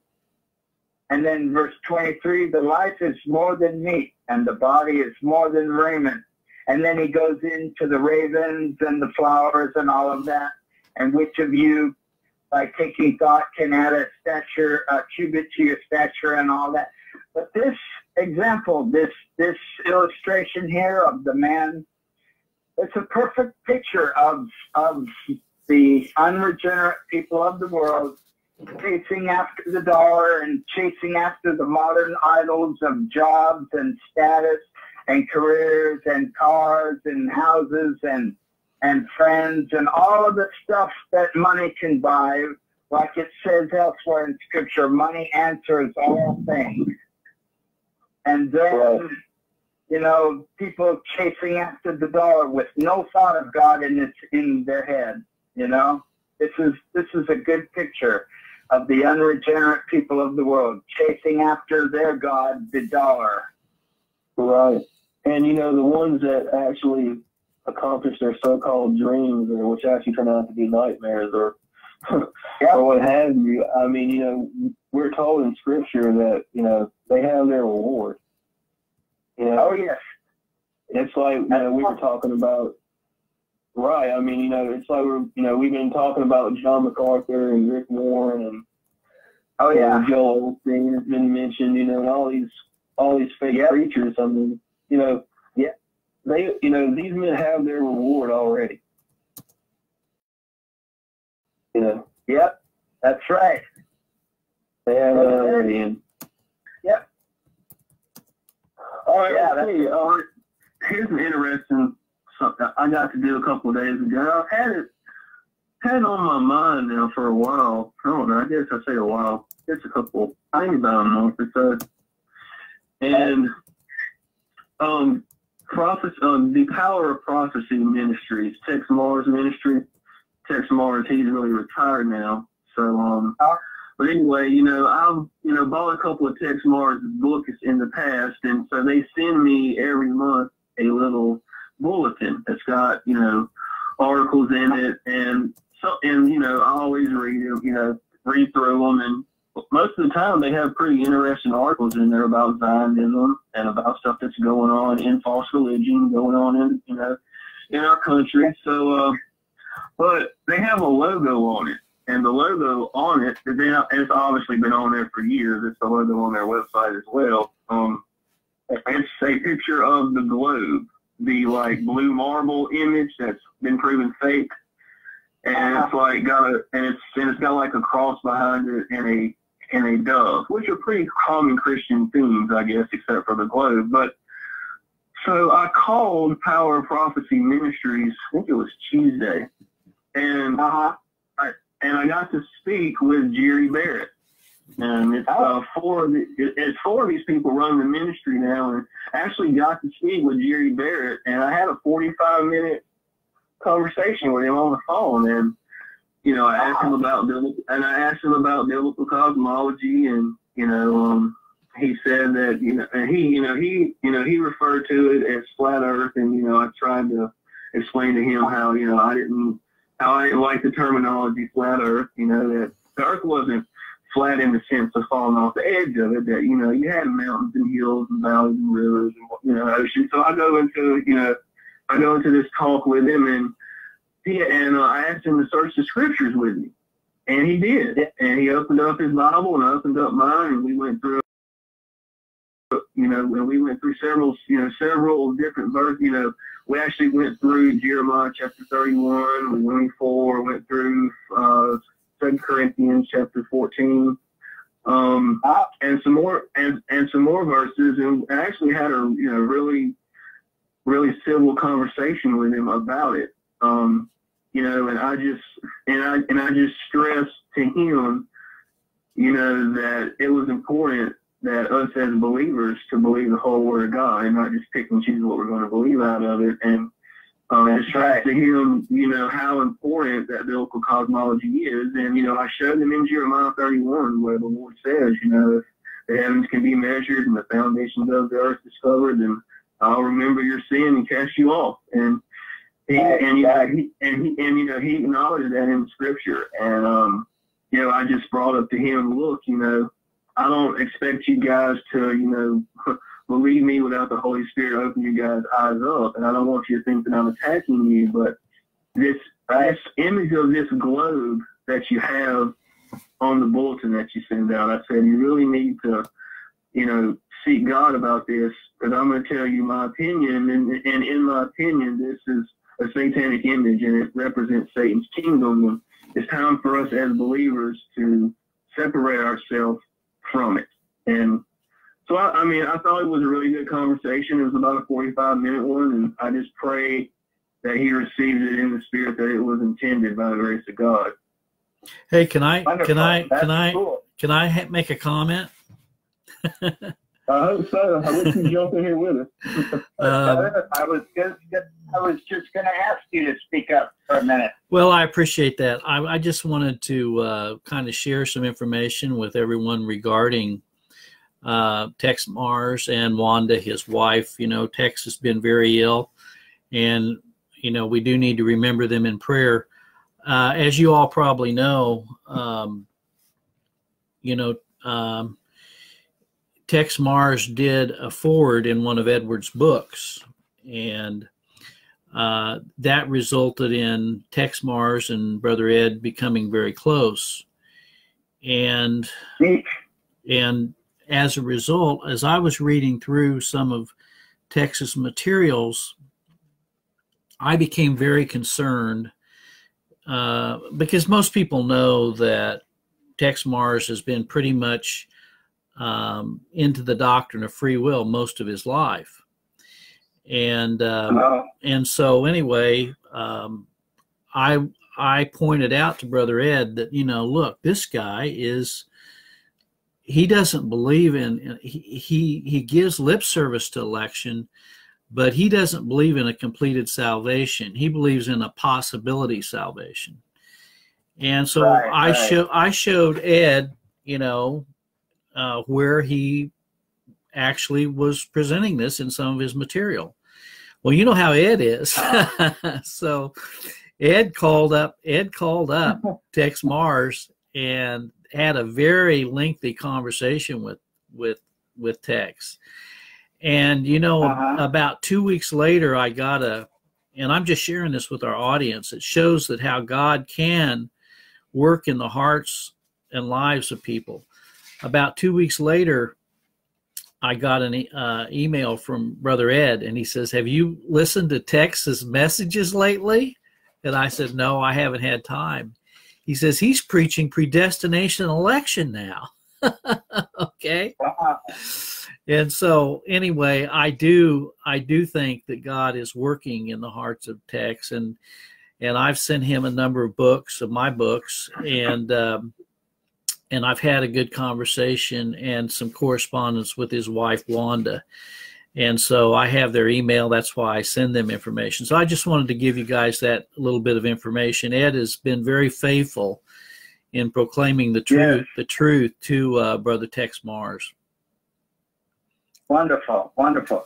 And then verse 23, the life is more than meat, and the body is more than raiment. and then he goes into the ravens and the flowers and all of that. And which of you, by taking thought, can add a stature, a cubit to your stature and all that. But this example, this this illustration here of the man, it's a perfect picture of of the unregenerate people of the world chasing after the dollar and chasing after the modern idols of jobs and status and careers and cars and houses and and friends and all of the stuff that money can buy like it says elsewhere in scripture money answers all things and then Right. you know people chasing after the dollar with no thought of god in its in their head you know this is this is a good picture of the unregenerate people of the world chasing after their god the dollar Right. And you know, the ones that actually accomplish their so-called dreams, or which actually turn out to be nightmares, or Yeah. or what have you. I mean, you know, we're told in Scripture that you know they have their reward. You know, oh yes it's like you know we were talking about. Right. I mean, you know, it's like we're you know we've been talking about John MacArthur and Rick Warren and oh yeah Joel Osteen has been mentioned, you know, and all these all these fake Yep. preachers. I mean, you know. They you know, these men have their reward already. You know, yep that's right they have already and Yep. all right, Yeah. Uh, here's an interesting something I got to do a couple of days ago. I've had it had it on my mind now for a while. I don't know, I guess I say a while. It's a couple I think about a month or so. And um prophet um the power of prophecy ministries, Texe Marrs ministry. Texe Marrs, he's really retired now. So um but anyway, you know, I've you know bought a couple of Texe Marrs books in the past and so they send me every month a little bulletin that's got, you know, articles in it and so and you know, I always read them, you know, read through them and most of the time they have pretty interesting articles in there about Zionism and about stuff that's going on in false religion, going on in you know in our country. So, uh, but they have a logo on it, and the logo on it, they, it's obviously been on there for years. It's the logo on their website as well. Um, it's a picture of the globe, the like blue marble image that's been proven fake. And it's like got a, and it's and it's got like a cross behind it and a and a dove, which are pretty common Christian themes, I guess, except for the globe. But so I called Power of Prophecy Ministries. I think it was Tuesday, and uh-huh and I got to speak with Jerry Barrett. And it's uh, four of the, it- it's four of these people run the ministry now, and actually got to speak with Jerry Barrett, and I had a 45 minute conversation with him on the phone, and you know, I asked him about biblical, and I asked him about biblical cosmology, and you know, um, he said that you know, and he, you know, he, you know, he referred to it as flat Earth, and you know, I tried to explain to him how you know I didn't, how I didn't like the terminology flat Earth, you know, that the Earth wasn't flat in the sense of falling off the edge of it, that you know, you had mountains and hills and valleys and rivers and you know, oceans. So I go into, you know, I go into this talk with him, and and uh, I asked him to search the scriptures with me, and he did. And he opened up his Bible, and I opened up mine, and we went through. You know, and we went through several, you know, several different verses. You know, we actually went through Jeremiah chapter 31, we went four, went through uh, Second Corinthians chapter 14, um, Ah. and some more, and and some more verses, and I actually had a you know really, really civil conversation with him about it. Um, you know, and I just and I and I just stressed to him, you know, that it was important that us as believers to believe the whole Word of God and not just pick and choose what we're going to believe out of it. And um, That's just right. to him, you know, how important that biblical cosmology is. And you know, I showed him in Jeremiah 31 where the Lord says, you know, if the heavens can be measured and the foundations of the earth discovered, then I'll remember your sin and cast you off. And he, and you know, he, and he, and you know, he acknowledged that in Scripture. And um, you know, I just brought up to him, look, you know, I don't expect you guys to, you know, believe me, without the Holy Spirit opening you guys' eyes up, and I don't want you to think that I'm attacking you, but this, this image of this globe that you have on the bulletin that you send out, I said you really need to, you know, seek God about this because I'm going to tell you my opinion, and, and in my opinion, this is a satanic image and it represents Satan's kingdom. And it's time for us as believers to separate ourselves from it. And so, I, I mean, I thought it was a really good conversation. It was about a 45 minute one, and I just pray that he received it in the spirit that it was intended by the grace of God. Hey, can I Wonderful. can I That's can I cool. can I ha- make a comment? I hope so. I wish you jump in here with us. Um, I was just, I was just going to ask you to speak up for a minute. Well, I appreciate that. I, I just wanted to uh, kind of share some information with everyone regarding uh, Texe Marrs and Wanda, his wife. You know, Texe has been very ill, and you know we do need to remember them in prayer. Uh, as you all probably know, um, you know, um, Texe Marrs did a forward in one of Edward's books, and uh, that resulted in Texe Marrs and Brother Ed becoming very close. And and as a result, as I was reading through some of Texe's materials, I became very concerned uh, because most people know that Texe Marrs has been pretty much um, into the doctrine of free will most of his life. And um, Oh, and so anyway, um, I I pointed out to Brother Ed that you know, look, this guy is he doesn't believe in he he, he gives lip service to election, but he doesn't believe in a completed salvation. He believes in a possibility salvation. And so Right, I right. show I showed Ed, you know, uh, where he actually was presenting this in some of his material. Well, you know how Ed is. so Ed called up Ed called up Texe Marrs and had a very lengthy conversation with with with Texe. And you know, Uh-huh. about two weeks later, I got a, and I'm just sharing this with our audience. It shows that how God can work in the hearts and lives of people. About two weeks later, I got an e- uh, email from Brother Ed, and he says, "Have you listened to Texe's messages lately?" And I said, "No, I haven't had time." He says he's preaching predestination election now. okay, wow. and so anyway, I do I do think that God is working in the hearts of Texe, and and I've sent him a number of books of my books, and um, and I've had a good conversation and some correspondence with his wife Wanda. And so I have their email. That's why I send them information. So I just wanted to give you guys that little bit of information. Ed has been very faithful in proclaiming the truth, the truth to uh, Brother Texe Marrs. Wonderful, wonderful.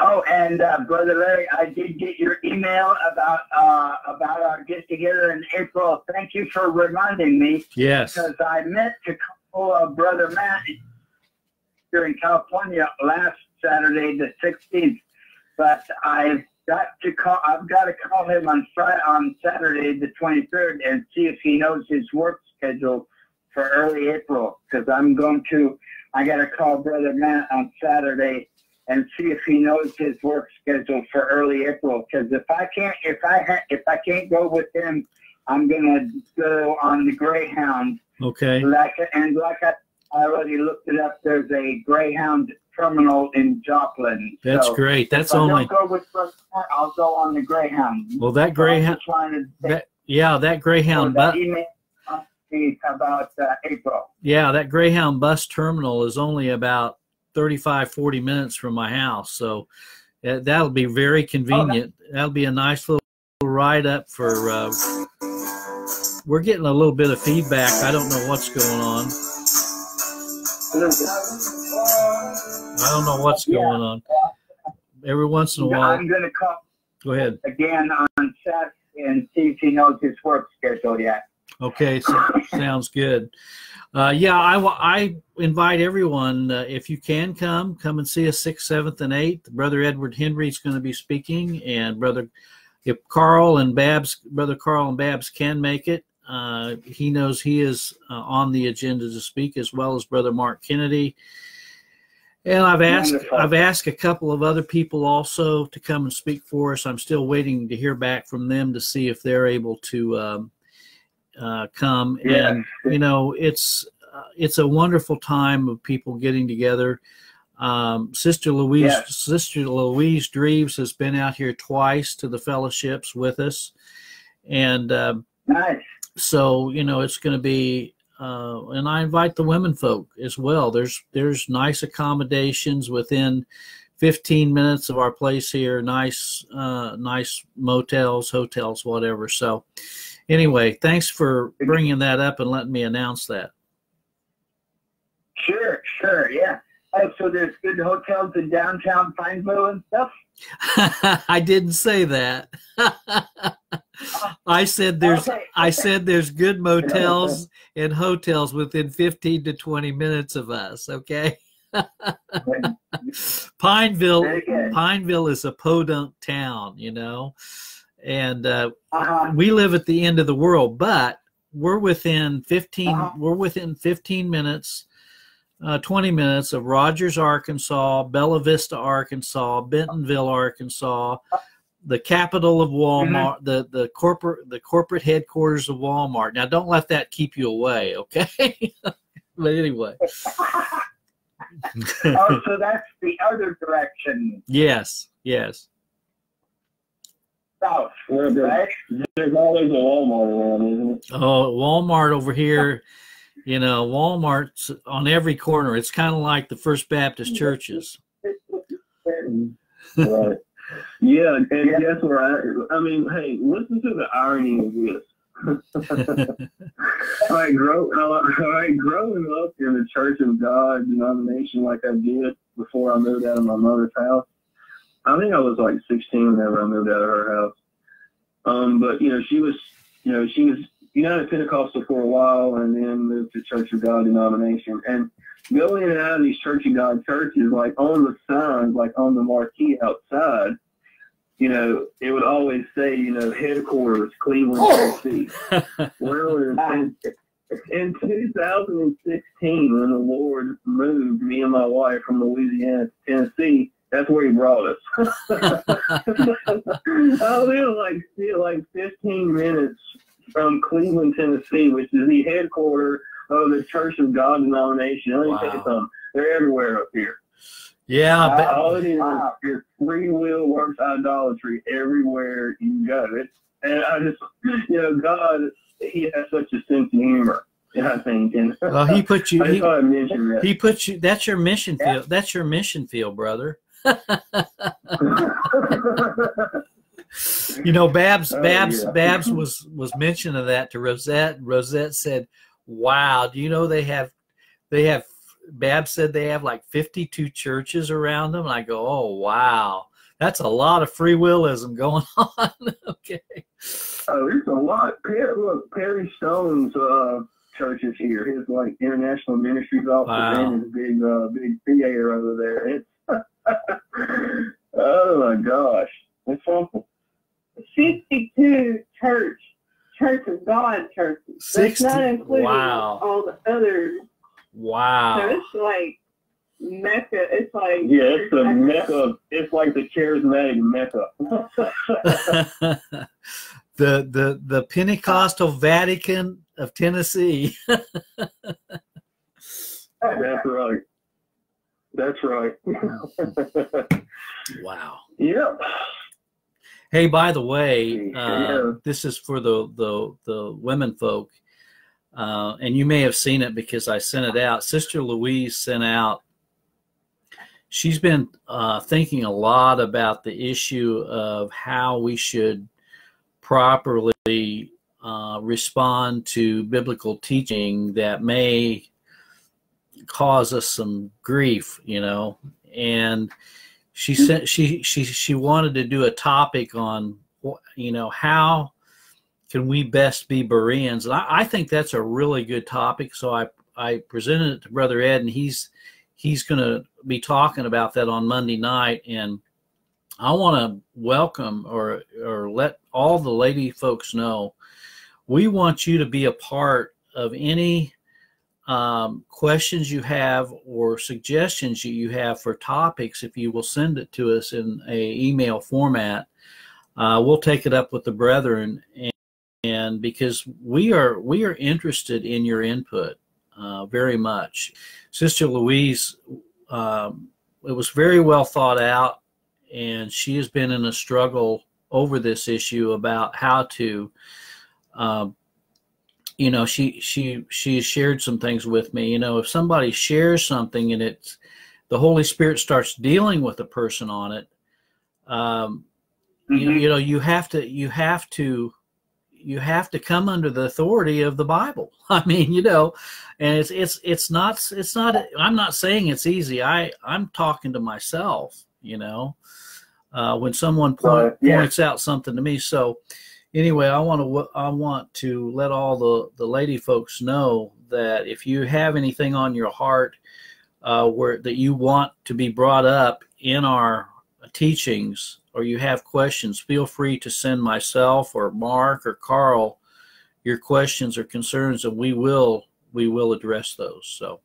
Oh, and uh, brother Larry, I did get your email about uh, about our get together in April. Thank you for reminding me Yes. because I meant to call uh, brother Matt here in California last Saturday, the 16th, but I've got to call. I've got to call him on Friday, on Saturday, the 23rd, and see if he knows his work schedule for early April. Because I'm going to. I got to call brother Matt on Saturday and see if he knows his work schedule for early April. Because if I can't, if I ha- if I can't go with him, I'm gonna go on the Greyhound. Okay. Like and like I, I already looked it up. There's a Greyhound terminal in Joplin. That's so great. That's if I only don't go with I'll go on the Greyhound. well that Greyhound. just trying to That yeah, that Greyhound. that Bu- email about uh, April. yeah, that Greyhound bus terminal is only about 35, 40 minutes from my house. So uh, that'll be very convenient. That'll be a nice little ride up for. Uh, we're getting a little bit of feedback. I don't know what's going on. I don't know what's Yeah. going on. Every once in a while, I'm gonna come. go ahead. again on Saturday and see if he knows his work schedule yet. Okay, so, sounds good. Uh, yeah, I, I invite everyone uh, if you can come, come and see us sixth, seventh, and eighth. Brother Edward Henry is going to be speaking, and brother if Carl and Babs, brother Carl and Babs can make it, uh, he knows he is uh, on the agenda to speak as well as brother Mark Kennedy. And I've asked Wonderful. I've asked a couple of other people also to come and speak for us. I'm still waiting to hear back from them to see if they're able to um, uh, come. Yeah. And you know, it's uh, it's a wonderful time of people getting together. Um, Sister Louise Yes. Sister Louise Dreves has been out here twice to the fellowships with us, and um, Nice. so you know it's going to be uh, and i invite the women folk as well there's there's nice accommodations within 15 minutes of our place here nice uh, nice motels hotels whatever so anyway thanks for bringing that up and letting me announce that. Sure, sure, yeah. Oh, so there's good hotels in downtown Pineville and stuff. i didn't say that. I said there's Okay, i said there's good motels and hotels within 15 to 20 minutes of us okay? Pineville, Pineville is a podunk town, you know, and uh, Uh-huh. we live at the end of the world, but we're within 15. Uh-huh. We're within 15 minutes, uh, 20 minutes of Rogers, Arkansas, Bella Vista, Arkansas, Bentonville, Arkansas, the capital of Walmart, the the corporate the corporate headquarters of Walmart. Now, don't let that keep you away, okay? but anyway, oh, so that's the other direction, yes, yes. South, Well, right? there's always a Walmart around, isn't it? Oh, Walmart over here, you know, Walmart's on every corner. It's kind of like the First Baptist churches. right. Yeah, and Yeah. guess where I? I mean, hey, listen to the irony of this. I grow, I growing up in the Church of God denomination like I did before I moved out of my mother's house. I think I was like 16 whenever I moved out of her house. Um, but you know, she was, you know, she was United Pentecostal for a while, and then moved to Church of God denomination. And going in and out of these Church of God churches, like on the signs, like on the marquee outside, you know, it would always say, you know, headquarters, Cleveland, Tennessee. Well, in, in 2016, when the Lord moved me and my wife from Louisiana to Tennessee, that's where He brought us. Oh, I live like still like 15 minutes from Cleveland, Tennessee, which is the headquarters of the Church of God denomination. Let me tell you something. They're everywhere up here. Yeah, but All it is Wow. is free will works idolatry everywhere you go. It, and I just, you know, God, He has such a sense of humor. I think, and well, he put you. He, thought I'd that. he put you. That's your mission Yeah. field. That's your mission field, brother. You know, Babs. Oh, Babs. yeah. Babs was was mentioning that to Rosette. Rosette said, "Wow, do you know they have they have." Babs said they have like 52 churches around them. And I go, "Oh wow, that's a lot of free willism going on." okay. oh, there's a lot. Perry, look, Perry Stone's uh, church is here. His like international ministries office Wow. and his big, uh, big theater over there. It's oh my gosh, it's something. 52 church, Church of God churches. That's 60 not including wow. all the others. So Wow. it's like Mecca. It's like Yeah, it's the mecca. It's like the charismatic mecca. the the the Pentecostal Vatican of Tennessee. That's right. That's right. Wow. yep. Hey, by the way, uh, Yeah. this is for the the the women folk, uh, and you may have seen it because I sent it out. Sister Louise sent out. She's been uh, thinking a lot about the issue of how we should properly uh, respond to biblical teaching that may cause us some grief, you know, and she mm-hmm. said she she she wanted to do a topic on you know how can we best be Bereans? And I, I think that's a really good topic. So I I presented it to Brother Ed, and he's he's going to be talking about that on Monday night. And I want to welcome or or let all the lady folks know we want you to be a part of any um, questions you have or suggestions you have for topics. If you will send it to us in a email format, uh, we'll take it up with the brethren and, and because we are we are interested in your input uh, very much. Sister Louise, um, it was very well thought out, and she has been in a struggle over this issue about how to. Um, you know, she she she shared some things with me. You know, if somebody shares something and it's the Holy Spirit starts dealing with a person on it, um, mm-hmm. you, you know, you have to you have to you have to come under the authority of the Bible. I mean, you know, and it's it's it's not it's not I'm not saying it's easy. I I'm talking to myself, you know, uh, when someone point, uh, yeah. points out something to me. So anyway, I want to I want to let all the the lady folks know that if you have anything on your heart uh, where that you want to be brought up in our teachings or you have questions, feel free to send myself or Mark or Carl your questions or concerns, and we will we will address those. So.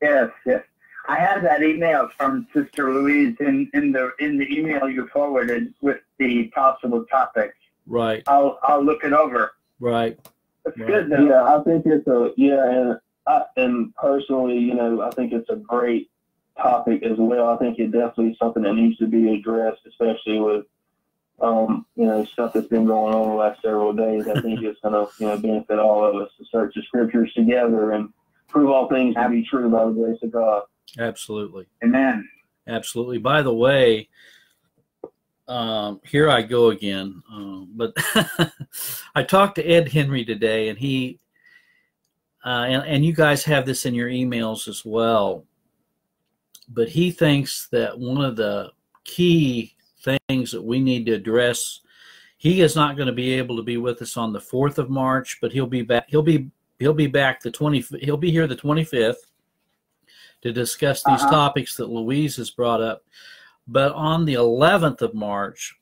Yes, yes. I have that email from Sister Louise in, in the in the email you forwarded with the possible topics. Right. I'll I'll look it over. Right. It's right. good though. Yeah, I think it's a yeah, and I, and personally, you know, I think it's a great topic as well. I think it definitely is something that needs to be addressed, especially with um, you know, stuff that's been going on the last several days. I think it's gonna, you know, benefit all of us to search the scriptures together and prove all things to be true by the grace of God. Absolutely. Amen. Absolutely. By the way, um, here I go again. Uh, but I talked to Ed Henry today, and he, uh, and, and you guys have this in your emails as well but he thinks that one of the key things that we need to address he is not going to be able to be with us on the 4th of March but he'll be back he'll be he'll be back the 20 he'll be here the 25th to discuss these uh-huh. topics that Louise has brought up but on the 11th of March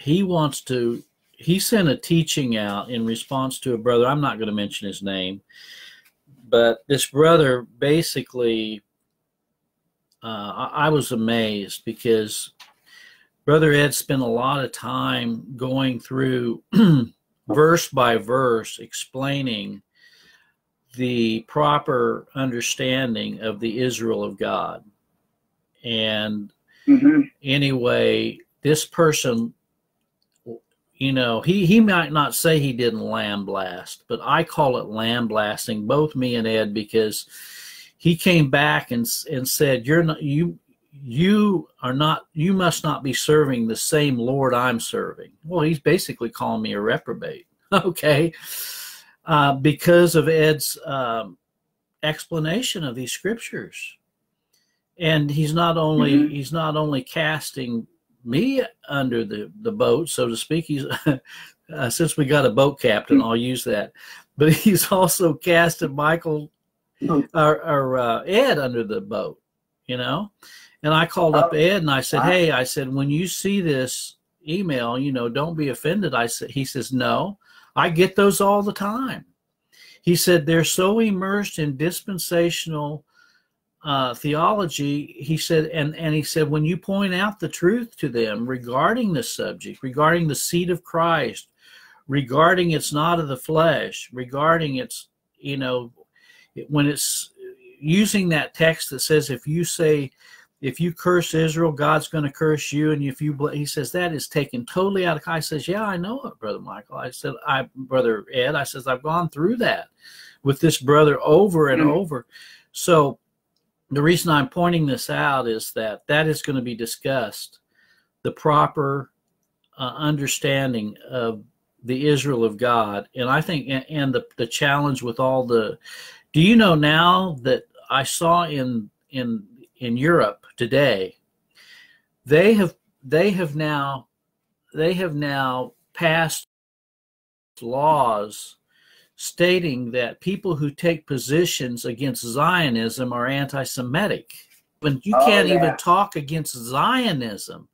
he wants to he sent a teaching out in response to a brother I'm not going to mention his name but this brother basically uh, I, was amazed because Brother Ed spent a lot of time going through verse by verse explaining the proper understanding of the Israel of God. And mm-hmm. anyway, this person, you know, he, he might not say he didn't lamb blast, but I call it lamb blasting, both me and Ed, because he came back and and said, "You're not you." You are not. You must not be serving the same Lord I'm serving. Well, he's basically calling me a reprobate. Okay, uh, because of Ed's um, explanation of these scriptures, and he's not only mm-hmm. he's not only casting me under the the boat, so to speak. He's uh, since we got a boat captain, I'll use that. But he's also casted Michael or, or uh, Ed under the boat, you know. And I called up oh, Ed and I said, "Hey, I said when you see this email, you know, don't be offended." I said, he says, "No, I get those all the time." He said they're so immersed in dispensational uh, theology. He said, and and he said when you point out the truth to them regarding the subject, regarding the seed of Christ, regarding it's not of the flesh, regarding it's you know when it's using that text that says if you say if you curse Israel, God's going to curse you, and if you he says that is taken totally out of. I says, yeah, I know it, brother Michael. I said, I brother Ed. I says I've gone through that with this brother over and mm-hmm. over. So the reason I'm pointing this out is that that is going to be discussed, the proper uh, understanding of the Israel of God, and I think and, and the the challenge with all the do you know now that I saw in in in Europe today? They have they have now they have now passed laws stating that people who take positions against Zionism are anti Semitic. But you Oh, can't yeah. even talk against Zionism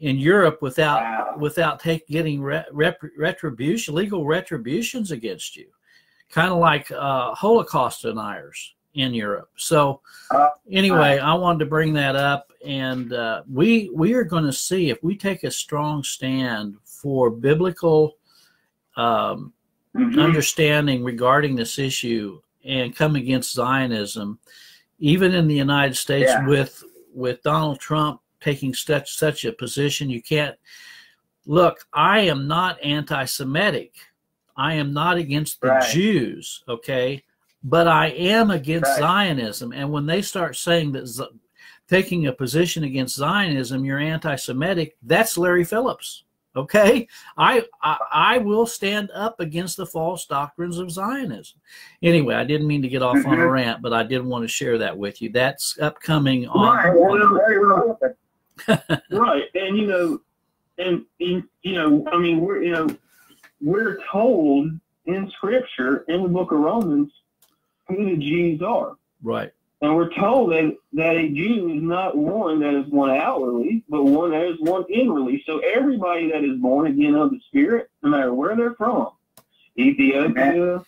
in Europe without Wow. without take, getting re, rep, retribution, legal retributions against you, kind of like uh, Holocaust deniers in Europe. So, anyway, I wanted to bring that up, and uh, we we are going to see if we take a strong stand for biblical um, Mhm. understanding regarding this issue and come against Zionism, even in the United States Yeah. with with Donald Trump taking such such a position, you can't look. I am not anti-Semitic. I am not against the Right. Jews. Okay, but I am against Right. Zionism. And when they start saying that Z- taking a position against Zionism, you're anti-Semitic. That's Larry Phillips. Okay, I, I I will stand up against the false doctrines of Zionism. Anyway, I didn't mean to get off on a Mhm. rant, but I did want to share that with you. That's upcoming on. Right. Well, relevant. right and you know and, and you know i mean we're you know we're told in scripture in the book of romans who the jews are Right. and we're told that that a jew is not one that is one outwardly but one that is one inwardly so everybody that is born again of the spirit no matter where they're from ethiopia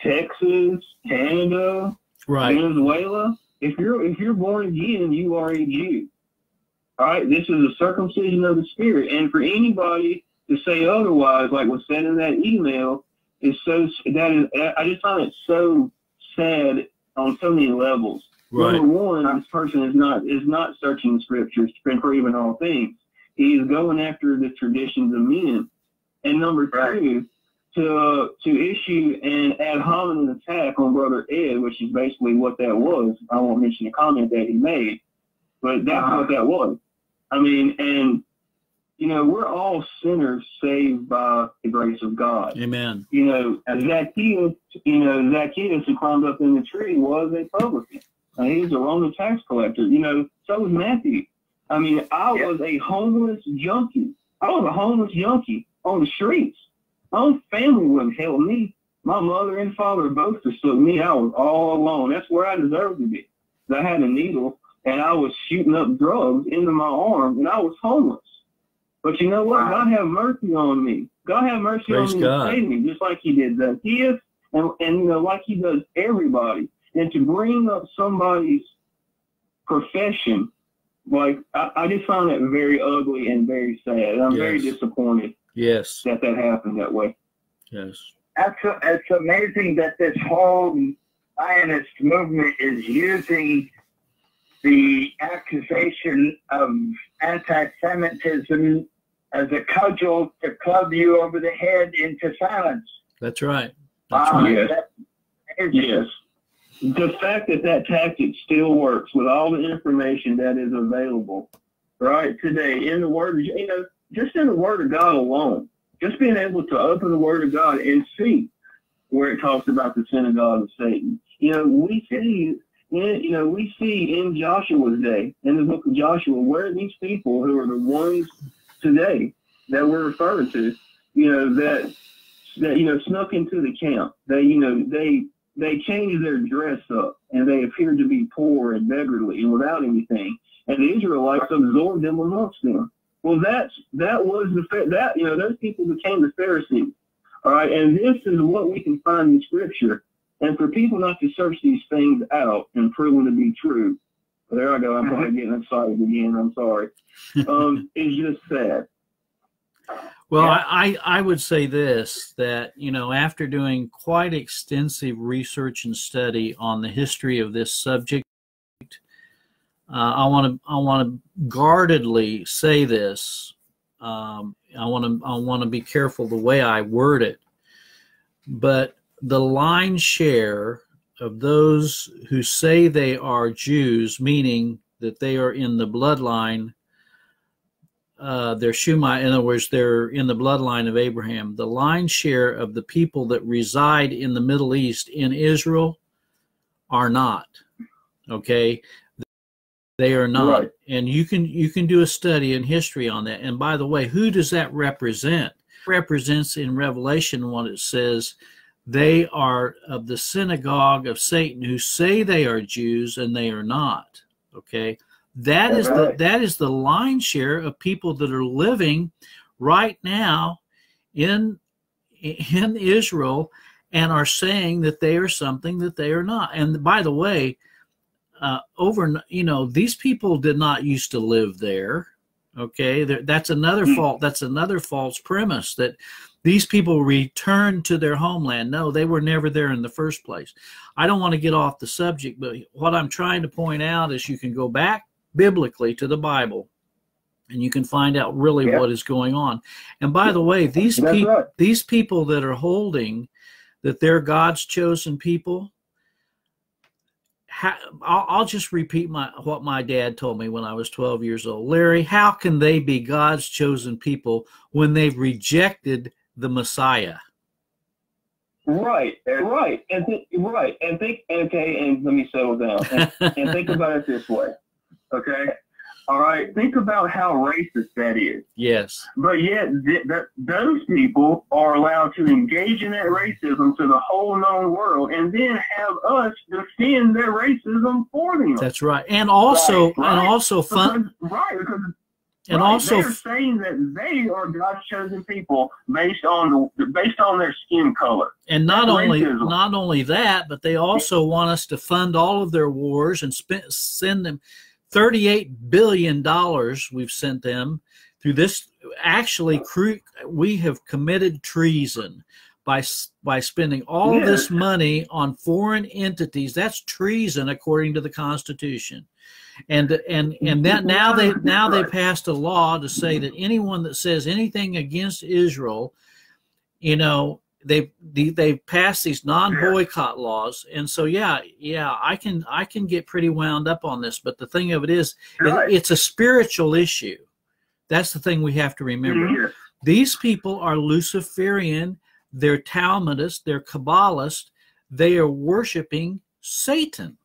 texas canada Right. Venezuela, if you're if you're born again, you are a Jew. All right, this is a circumcision of the spirit, and for anybody to say otherwise, like was said in that email, is so that is I just find it so sad on so many levels. Right. Number one, this person is not is not searching the scriptures to proven all things. He is going after the traditions of men. And number Right. two, to to issue an ad hominem attack on Brother Ed, which is basically what that was. I won't mention the comment that he made, but that's Uh-huh. what that was. I mean, and you know, we're all sinners saved by the grace of God. Amen. You know, Zacchaeus, you know, Zacchaeus who climbed up in the tree was a publican. Uh, he was a Roman tax collector. You know, so was Matthew. I mean, I Yeah. was a homeless junkie. I was a homeless junkie on the streets. My own family wouldn't help me. My mother and father both forsook me. I was all alone. That's where I deserved to be. I had a needle and I was shooting up drugs into my arm and I was homeless. But you know what? Wow. God have mercy on me. God have mercy Praise on me God. and save me, just like He did Zacchaeus, and and you know, like He does everybody. And to bring up somebody's profession, like I, I just found it very ugly and very sad. I'm very disappointed Yes. that that happened that way. Yes. That's it's amazing that this whole Zionist movement is using the accusation of anti-Semitism as a cudgel to club you over the head into silence. That's right. That's Wow, right. Yes. that is- Yes. The fact that that tactic still works with all the information that is available, right, today in the Word, you know, just in the Word of God alone, just being able to open the Word of God and see where it talks about the synagogue of Satan. You know, we see, you know, we see in Joshua's day, in the book of Joshua, where these people who are the ones today that we're referring to, you know, that that you know snuck into the camp. They, you know, they they changed their dress up and they appeared to be poor and beggarly and without anything. And the Israelites absorbed them amongst them. Well, that's that was the that you know those people became the Pharisees. All right, and this is what we can find in Scripture. And for people not to search these things out and prove them to be true, there I go. I'm probably getting excited again. I'm sorry. Um, it's just sad. Well, Yeah. I, I I would say this that you know after doing quite extensive research and study on the history of this subject, uh, I want to I want to guardedly say this. Um, I want to I want to be careful the way I word it, but the line share of those who say they are Jews, meaning that they are in the bloodline uh, they're Shumai, in other words, they're in the bloodline of Abraham. The line share of the people that reside in the Middle East in Israel are not. Okay, they are not, Right. and you can you can do a study in history on that. And by the way, who does that represent? represents in Revelation what it says they are of the synagogue of Satan who say they are Jews and they are not. Okay. That is the that is the line share of people that are living right now in in Israel and are saying that they are something that they are not. And by the way, uh, over you know these people did not used to live there. Okay, There- that's another Hmm. fault. That's another false premise that these people returned to their homeland. No, they were never there in the first place. I don't want to get off the subject, but what I'm trying to point out is you can go back biblically to the Bible and you can find out really Yeah. what is going on. And by the way, these people right. these people that are holding that they're God's chosen people I'll, I'll just repeat my what my dad told me when I was 12 years old. Larry, how can they be God's chosen people when they've rejected the Messiah? Right, right, and th- right, and think. Okay, and let me settle down and, and think about it this way. Okay, all right. Think about how racist that is. yes, But yet, th- that those people are allowed to engage in that racism to the whole known world, and then have us defend their racism for them. that's right. And also, Right, right. and also fun, Because- right, because and right, also, they're saying that they are God's chosen people based on the based on their skin color. and not that's only racism. not only that, but they also want us to fund all of their wars and spend, send them 38 billion dollars. We've sent them through this. Actually, we have committed treason by by spending all of this money on foreign entities. That's treason according to the Constitution. And and and that now they now they passed a law to say that anyone that says anything against Israel, you know, they they passed these non-boycott laws, and so yeah, yeah, I can I can get pretty wound up on this, but the thing of it is, it- it's a spiritual issue. That's the thing we have to remember. Mhm. These people are Luciferian, they're Talmudists, they're Kabbalists, they are worshiping Satan.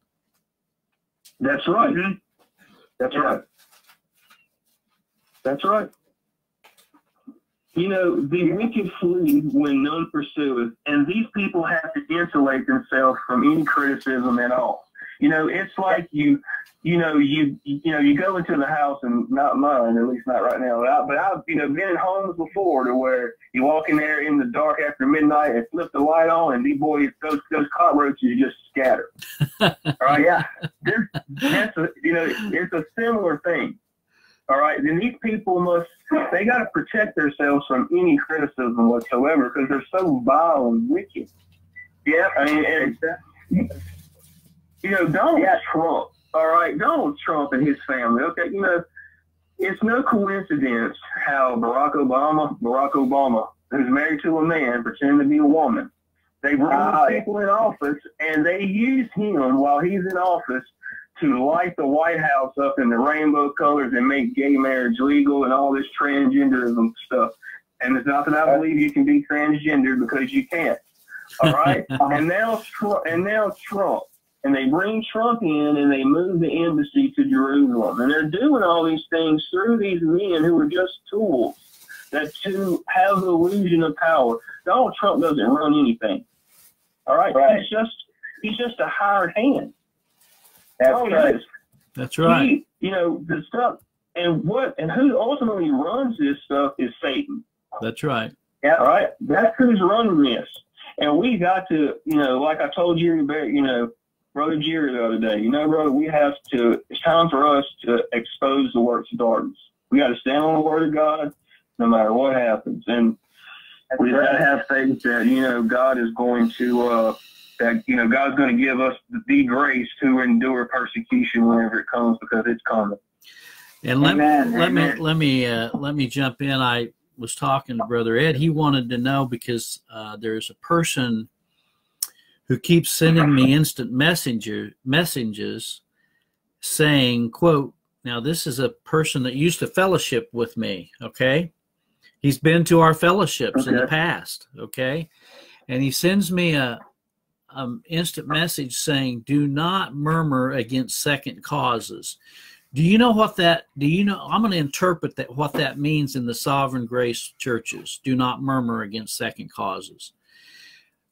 That's right. Mm-hmm. That's right. That's right. You know, the wicked flee when none pursueth, and these people have to insulate themselves from any criticism at all. You know, it's like you, you know, you, you know, you go into the house and not mine, at least not right now. But, I, but I've, you know, been in homes before to where you walk in there in the dark after midnight and flip the light on, and these boys, those those cockroaches just scatter. all right, yeah, that's a, you know, it's a similar thing. All right, then these people must they got to protect themselves from any criticism whatsoever because they're so vile and wicked. Yeah, I mean, and, you know, Donald Trump. All right, Donald Trump and his family. Okay, you know, it's no coincidence how Barack Obama, Barack Obama, who's married to a man, pretending to be a woman. They bring Ah, people in office and they use him while he's in office to light the White House up in the rainbow colors and make gay marriage legal and all this transgenderism stuff. And there's nothing I believe you can be transgender because you can't. All right. and now Trump, and now Trump, and they bring Trump in and they move the embassy to Jerusalem, and they're doing all these things through these men who are just tools that to have the illusion of power. Donald Trump doesn't run anything. All right. Right. He's just he's just a hired hand. That's Oh, right. yes. That's right. He, you know, the stuff and what and who ultimately runs this stuff is Satan. That's right. Yeah. All right, that's who's running this, and we got to, you know, like I told you, you know, brother Jerry the other day. You know, brother, we have to. It's time for us to expose the works of darkness. We got to stand on the word of God, no matter what happens, and we got to have faith that you know God is going to. uh that you know God's going to give us the grace to endure persecution whenever it comes because it's coming. And let, Amen, let me let me uh, let me jump in. I was talking to Brother Ed. He wanted to know because uh, there's a person who keeps sending me instant messenger messages saying, "quote Now this is a person that used to fellowship with me. Okay, he's been to our fellowships in the past. Okay, and he sends me a um, instant message saying, "Do not murmur against second causes." Do you know what that? Do you know? I'm going to interpret that what that means in the sovereign grace churches. Do not murmur against second causes.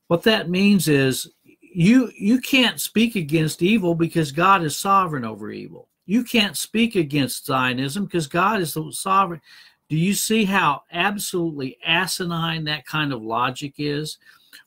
What that means is you you can't speak against evil because God is sovereign over evil. You can't speak against Zionism because God is the sovereign. Do you see how absolutely asinine that kind of logic is?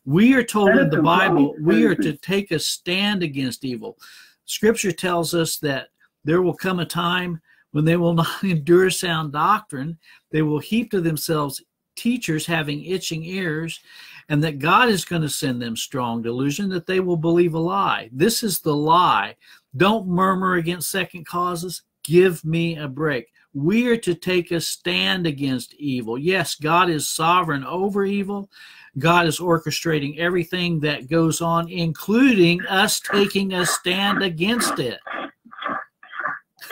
We are told in the Bible we are to take a stand against evil. Scripture tells us that there will come a time when they will not endure sound doctrine. They will heap to themselves teachers having itching ears, and that God is going to send them strong delusion that they will believe a lie. This is the lie. Don't murmur against second causes. Give me a break. We are to take a stand against evil. Yes, God is sovereign over evil. God is orchestrating everything that goes on, including us taking a stand against it.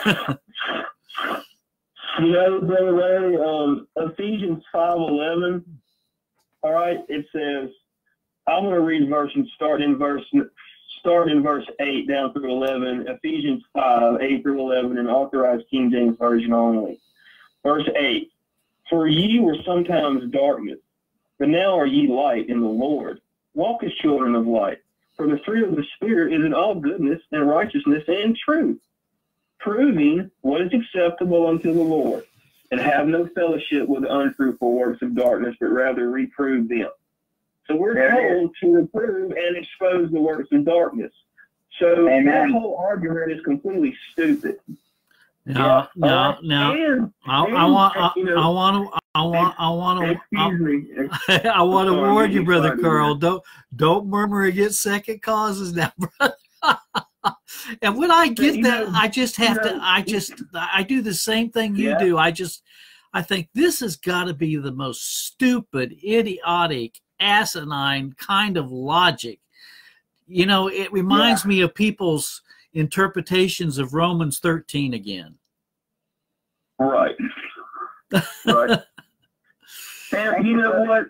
You know, Brother Larry, um, Ephesians five eleven. All right, it says, I'm going to read verse and start in verse start in verse eight down through eleven. Ephesians five eight through eleven, in authorized King James version only. Verse eight: For ye were sometimes darkness, but now are ye light in the Lord. Walk as children of light. For the fruit of the Spirit is in all goodness and righteousness and truth proving what is acceptable unto the Lord, and have no fellowship with unfruitful works of darkness, but rather reprove them. So we're There told to reprove and expose the works of darkness. So Amen. that whole argument is completely stupid. Now, now, Uh, now, and, I, I want, I, you know, I want to, I want, I want to, excuse me. I want to Sorry, warn you, you brother Carl. Don't don't murmur against second causes now, brother. and when I get that, know- I just have you to. I just I do the same thing you Yeah. do. I just I think this has got to be the most stupid, idiotic, asinine kind of logic. You know, it reminds me of people's interpretations of Romans 13 again. Right. Right. and you know what?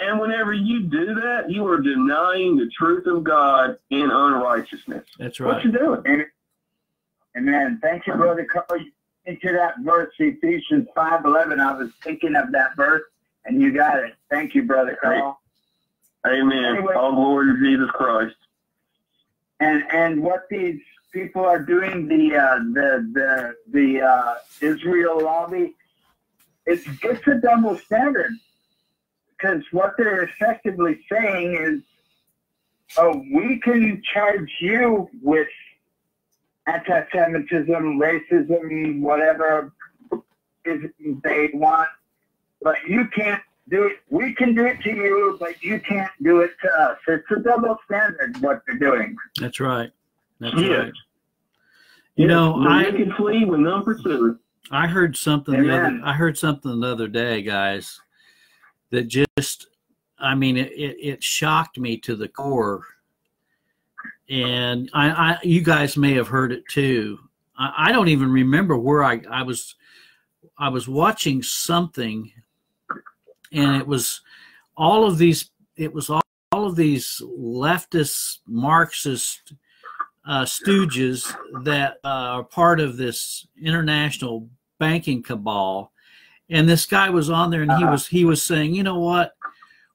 And whenever you do that, you are denying the truth of God in unrighteousness. That's right. What right. you doing? And, amen. Thank you, Brother Carl. Into that verse, Ephesians 5.11, I was thinking of that verse, and you got it. Thank you, Brother Carl. Amen. Anyway. All glory to Jesus Christ. And and what these people are doing, the uh, the the the uh, Israel lobby, it's it's a double standard because what they're effectively saying is, oh, we can charge you with anti-Semitism, racism, whatever is they want, but you can't do it. We can do it to you, but you can't do it to us. It's a double standard what they're doing. That's right. That's Yes. right. You know, the I can flee when none pursue. I heard something the other I heard something the other day, guys, that just I mean it, it, shocked me to the core. And I, I you guys may have heard it too. I, I don't even remember where I, I was I was watching something and it was all of these it was all, all of these leftist Marxist uh, stooges that uh, are part of this international banking cabal. And this guy was on there, and he Uh-huh. was he was saying, you know what,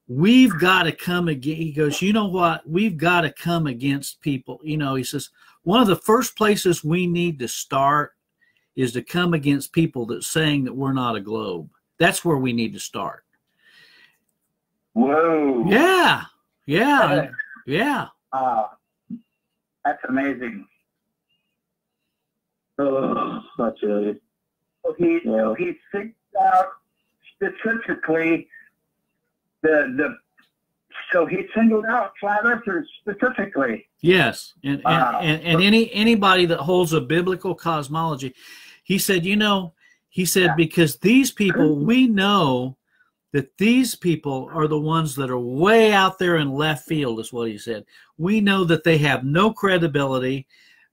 we've got to come again. He goes, you know what, we've got to come against people. You know, he says one of the first places we need to start is to come against people that saying that we're not a globe. That's where we need to start. Whoa. Yeah, yeah, yeah. Uh, that's amazing. Oh, I tell you. So he Yeah. he figured out specifically the the so he singled out flat earthers specifically. Yes, and and, Wow. and and any anybody that holds a biblical cosmology, he said, you know, he said Yeah. because these people we know that these people are the ones that are way out there in left field is what he said. We know that they have no credibility.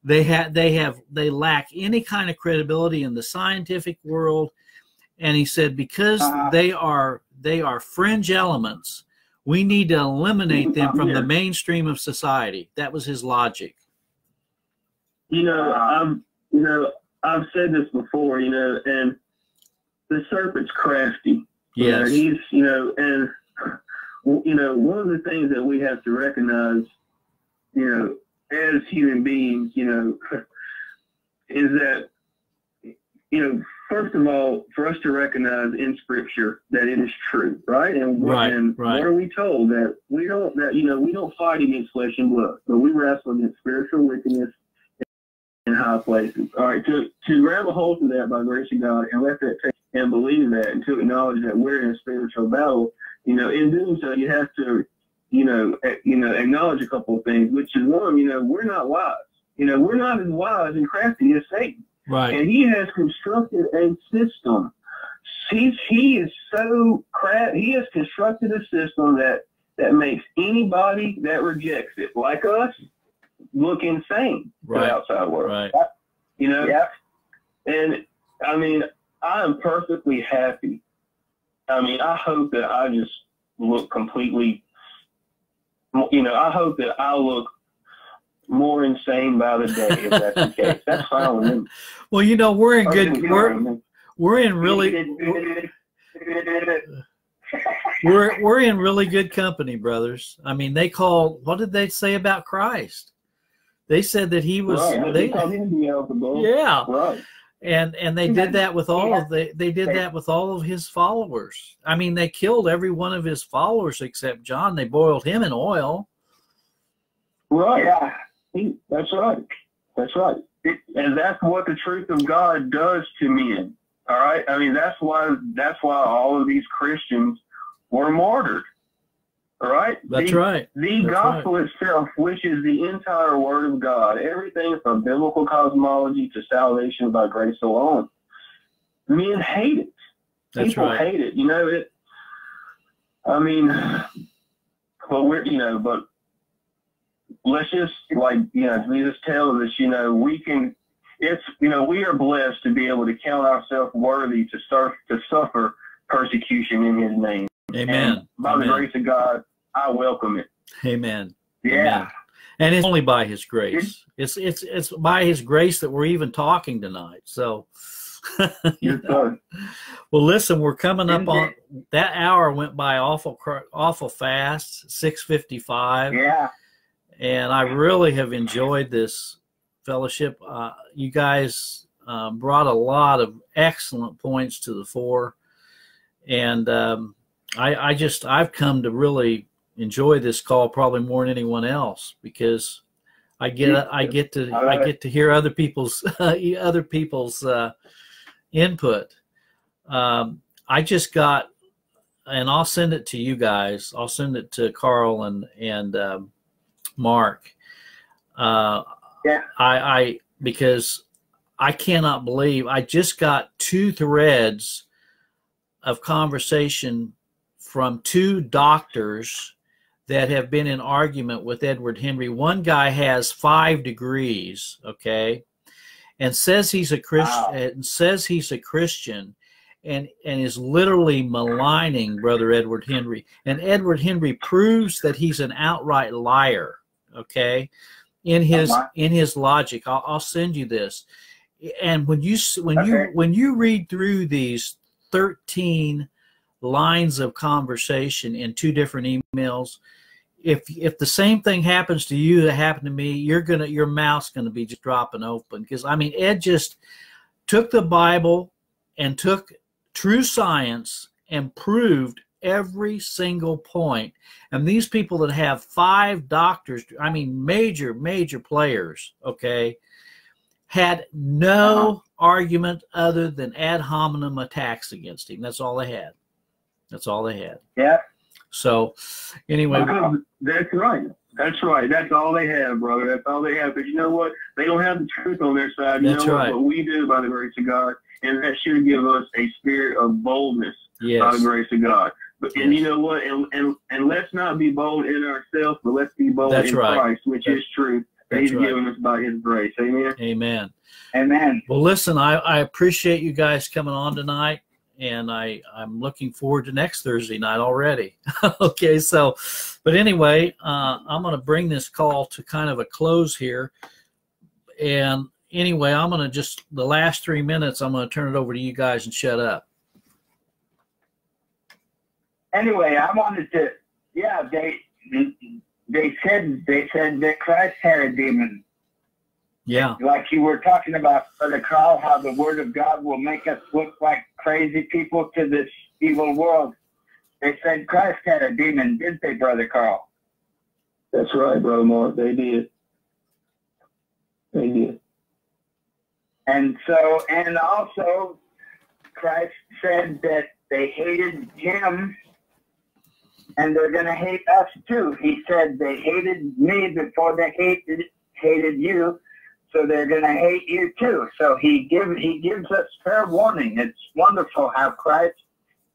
They have they have they lack any kind of credibility in the scientific world. And he said because Uh-huh. they are they are fringe elements, we need to eliminate them from the mainstream of society. That was his logic. You know, I'm, you know, I've said this before, you know, and the serpent's crafty. yeah he's, you know, and, you know, one of the things that we have to recognize, you know, as human beings, you know, is that, you know, first of all, for us to recognize in Scripture that it is true, right? And, what- Right, and right. what are we told? That we don't, that, you know, we don't fight against flesh and blood, but we wrestle against spiritual wickedness in high places. All right, to, to grab a hold of that by grace of God and let that take and believe that and to acknowledge that we're in a spiritual battle, you know, in doing so, you have to, you know, you know, acknowledge a couple of things, which is one, you know, we're not wise. You know, we're not as wise and crafty as Satan. Right. And he has constructed a system. He's, he is so crap. He has constructed a system that, that makes anybody that rejects it, like us, look insane to the outside world. Right. You know? Yep. And I mean, I am perfectly happy. I mean, I hope that I just look completely, you know, I hope that I look more insane by the day if that's the case. That's fine with me. Well, you know, we're in oh, good. What I We're we're in really we're we're in really good company, brothers. I mean, they call. What did they say about Christ? They said that he was. right. They, They called him Beelzebub. yeah, Right. and and they did that with all of they they did that with all of his followers. I mean, they killed every one of his followers except John. They boiled him in oil. Right. Yeah. He- That's right. That's right. And that's what the truth of God does to men. All right. I mean, that's why that's why all of these Christians were martyred. All right. That's the, right. The That's gospel itself, which is the entire word of God, everything from biblical cosmology to salvation by grace alone. Men hate it. That's People right. hate it. You know it. I mean, but we're you know, but let's just like you know, Jesus tells us, you know, we can. It's you know, we are blessed to be able to count ourselves worthy to serve to suffer persecution in His name. Amen. And by the grace of God, I welcome it. Amen. Yeah. Amen. And it's only by His grace. It's it's it's by His grace that we're even talking tonight. So, you Yes, sir. well, listen, we're coming up on that hour. Went by awful awful fast. Six fifty five. Yeah. And I really have enjoyed this fellowship. Uh, you guys uh, brought a lot of excellent points to the fore, and um, I, I just I've come to really enjoy this call probably more than anyone else because I get I get to I I get to hear other people's other people's uh, input. Um, I just got, and I'll send it to you guys. I'll send it to Carl and and um, Mark. Uh, Yeah. I, I because I cannot believe I just got two threads of conversation from two doctors that have been in argument with Edward Henry. One guy has five degrees, okay, and says he's a Christian Wow. and says he's a Christian and and is literally maligning brother Edward Henry. And Edward Henry proves that he's an outright liar, okay? In his Uh-huh. in his logic. I'll, I'll send you this. And when you when you when you read through these 13 lines of conversation in two different emails, if if the same thing happens to you that happened to me, you're gonna your mouth's gonna be just dropping open because I mean Ed just took the Bible and took true science and proved every single point. And these people that have five doctors, I mean major major players, okay, had no argument other than ad hominem attacks against him. That's all they had. That's all they had. Yeah. So anyway, Because that's right. That's right. That's all they have, brother. That's all they have. But you know what? They don't have the truth on their side. You That's know right. what? What we do by the grace of God, and that should give us a spirit of boldness by the grace of God. But and Yes. you know what? And, and and let's not be bold in ourselves, but let's be bold That's in right. Christ, which That's- is true. That He's right. given us by His grace. Amen. amen. Amen. Well, listen, I, I appreciate you guys coming on tonight, and I I'm looking forward to next Thursday night already. okay, so, but anyway, uh, I'm going to bring this call to kind of a close here, and anyway, I'm gonna just the last three minutes. I'm gonna turn it over to you guys and shut up. Anyway, I wanted to. Yeah, they they said they said that Christ had a demon. Yeah, like you were talking about for the crowd, how the word of God will make us look like crazy people to this evil world. They said Christ had a demon, didn't they, Brother Carl? That's right, Brother Mark. They did. They did. And so, and also, Christ said that they hated him and they're going to hate us too. He said they hated me before they hated hated you, so they're going to hate you too. So he give he gives us fair warning. It's wonderful how Christ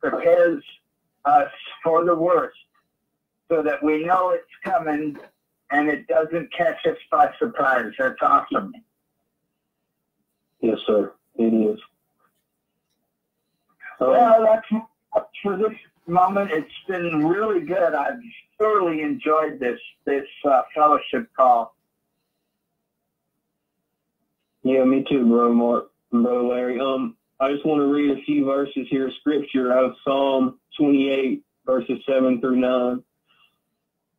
prepares us for the worst, so that we know it's coming and it doesn't catch us by surprise. That's awesome. Yes, sir. It is. Um, Well, that's for this moment. It's been really good. I've thoroughly enjoyed this this uh, fellowship call. Yeah, me too, bro, Mark, and bro, Larry. Um, I just want to read a few verses here of scripture out of Psalm 28, verses 7 through 9.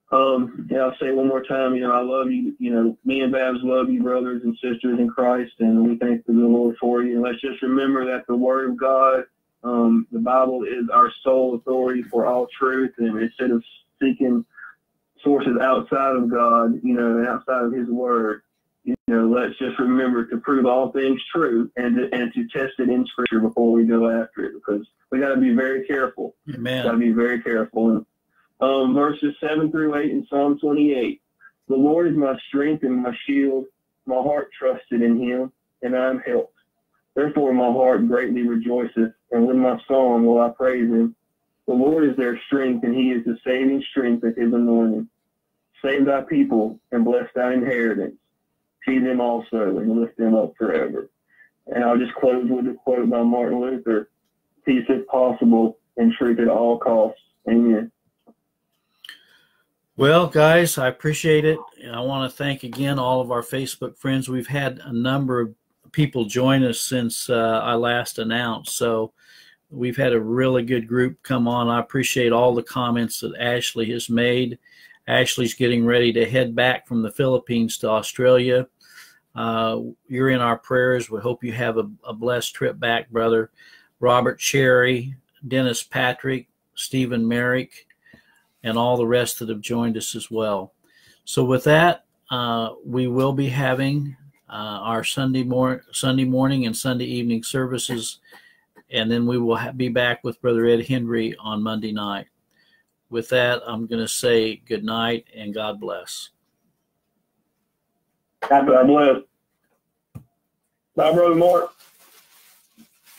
Um, yeah, I'll say one more time, you know, I love you, you know, me and Babs love you, brothers and sisters in Christ, and we thank the Lord for you. And let's just remember that the Word of God, um, the Bible is our sole authority for all truth, and instead of seeking sources outside of God, you know, and outside of His Word, you know, let's just remember to prove all things true and to, and to test it in Scripture before we go after it, because we got to be very careful. Got to be very careful. And, um, verses seven through eight in Psalm 28. The Lord is my strength and my shield. My heart trusted in Him, and I am helped. Therefore, my heart greatly rejoiceth, and with my song will I praise Him. The Lord is their strength, and He is the saving strength of His anointing. Save thy people and bless thy inheritance. Feed them also and lift them up forever. And I'll just close with a quote by Martin Luther Peace if possible and truth at all costs. Amen. Well, guys, I appreciate it. And I want to thank again all of our Facebook friends. We've had a number of people join us since uh, I last announced. So we've had a really good group come on. I appreciate all the comments that Ashley has made. Ashley's getting ready to head back from the Philippines to Australia. Uh, you're in our prayers. We hope you have a, a blessed trip back, brother. Robert Cherry, Dennis Patrick, Stephen Merrick, and all the rest that have joined us as well. So with that, uh, we will be having uh, our Sunday mor- Sunday morning and Sunday evening services, and then we will ha- be back with Brother Ed Henry on Monday night. With that, I'm going to say good night and God bless. God bless. God bless. Bye, Brother Mark.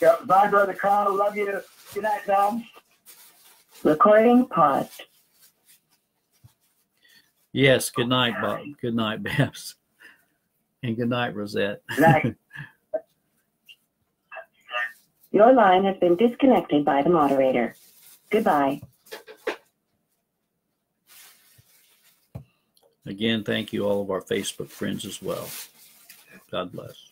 Yeah, Bye, Brother Carl. Love you. Good night, Dom. Recording paused. Yes, good night, Bob. Good night, Babs. And good night, Rosette. Good night. Your line has been disconnected by the moderator. Goodbye. Again, thank you all of our Facebook friends as well. God bless.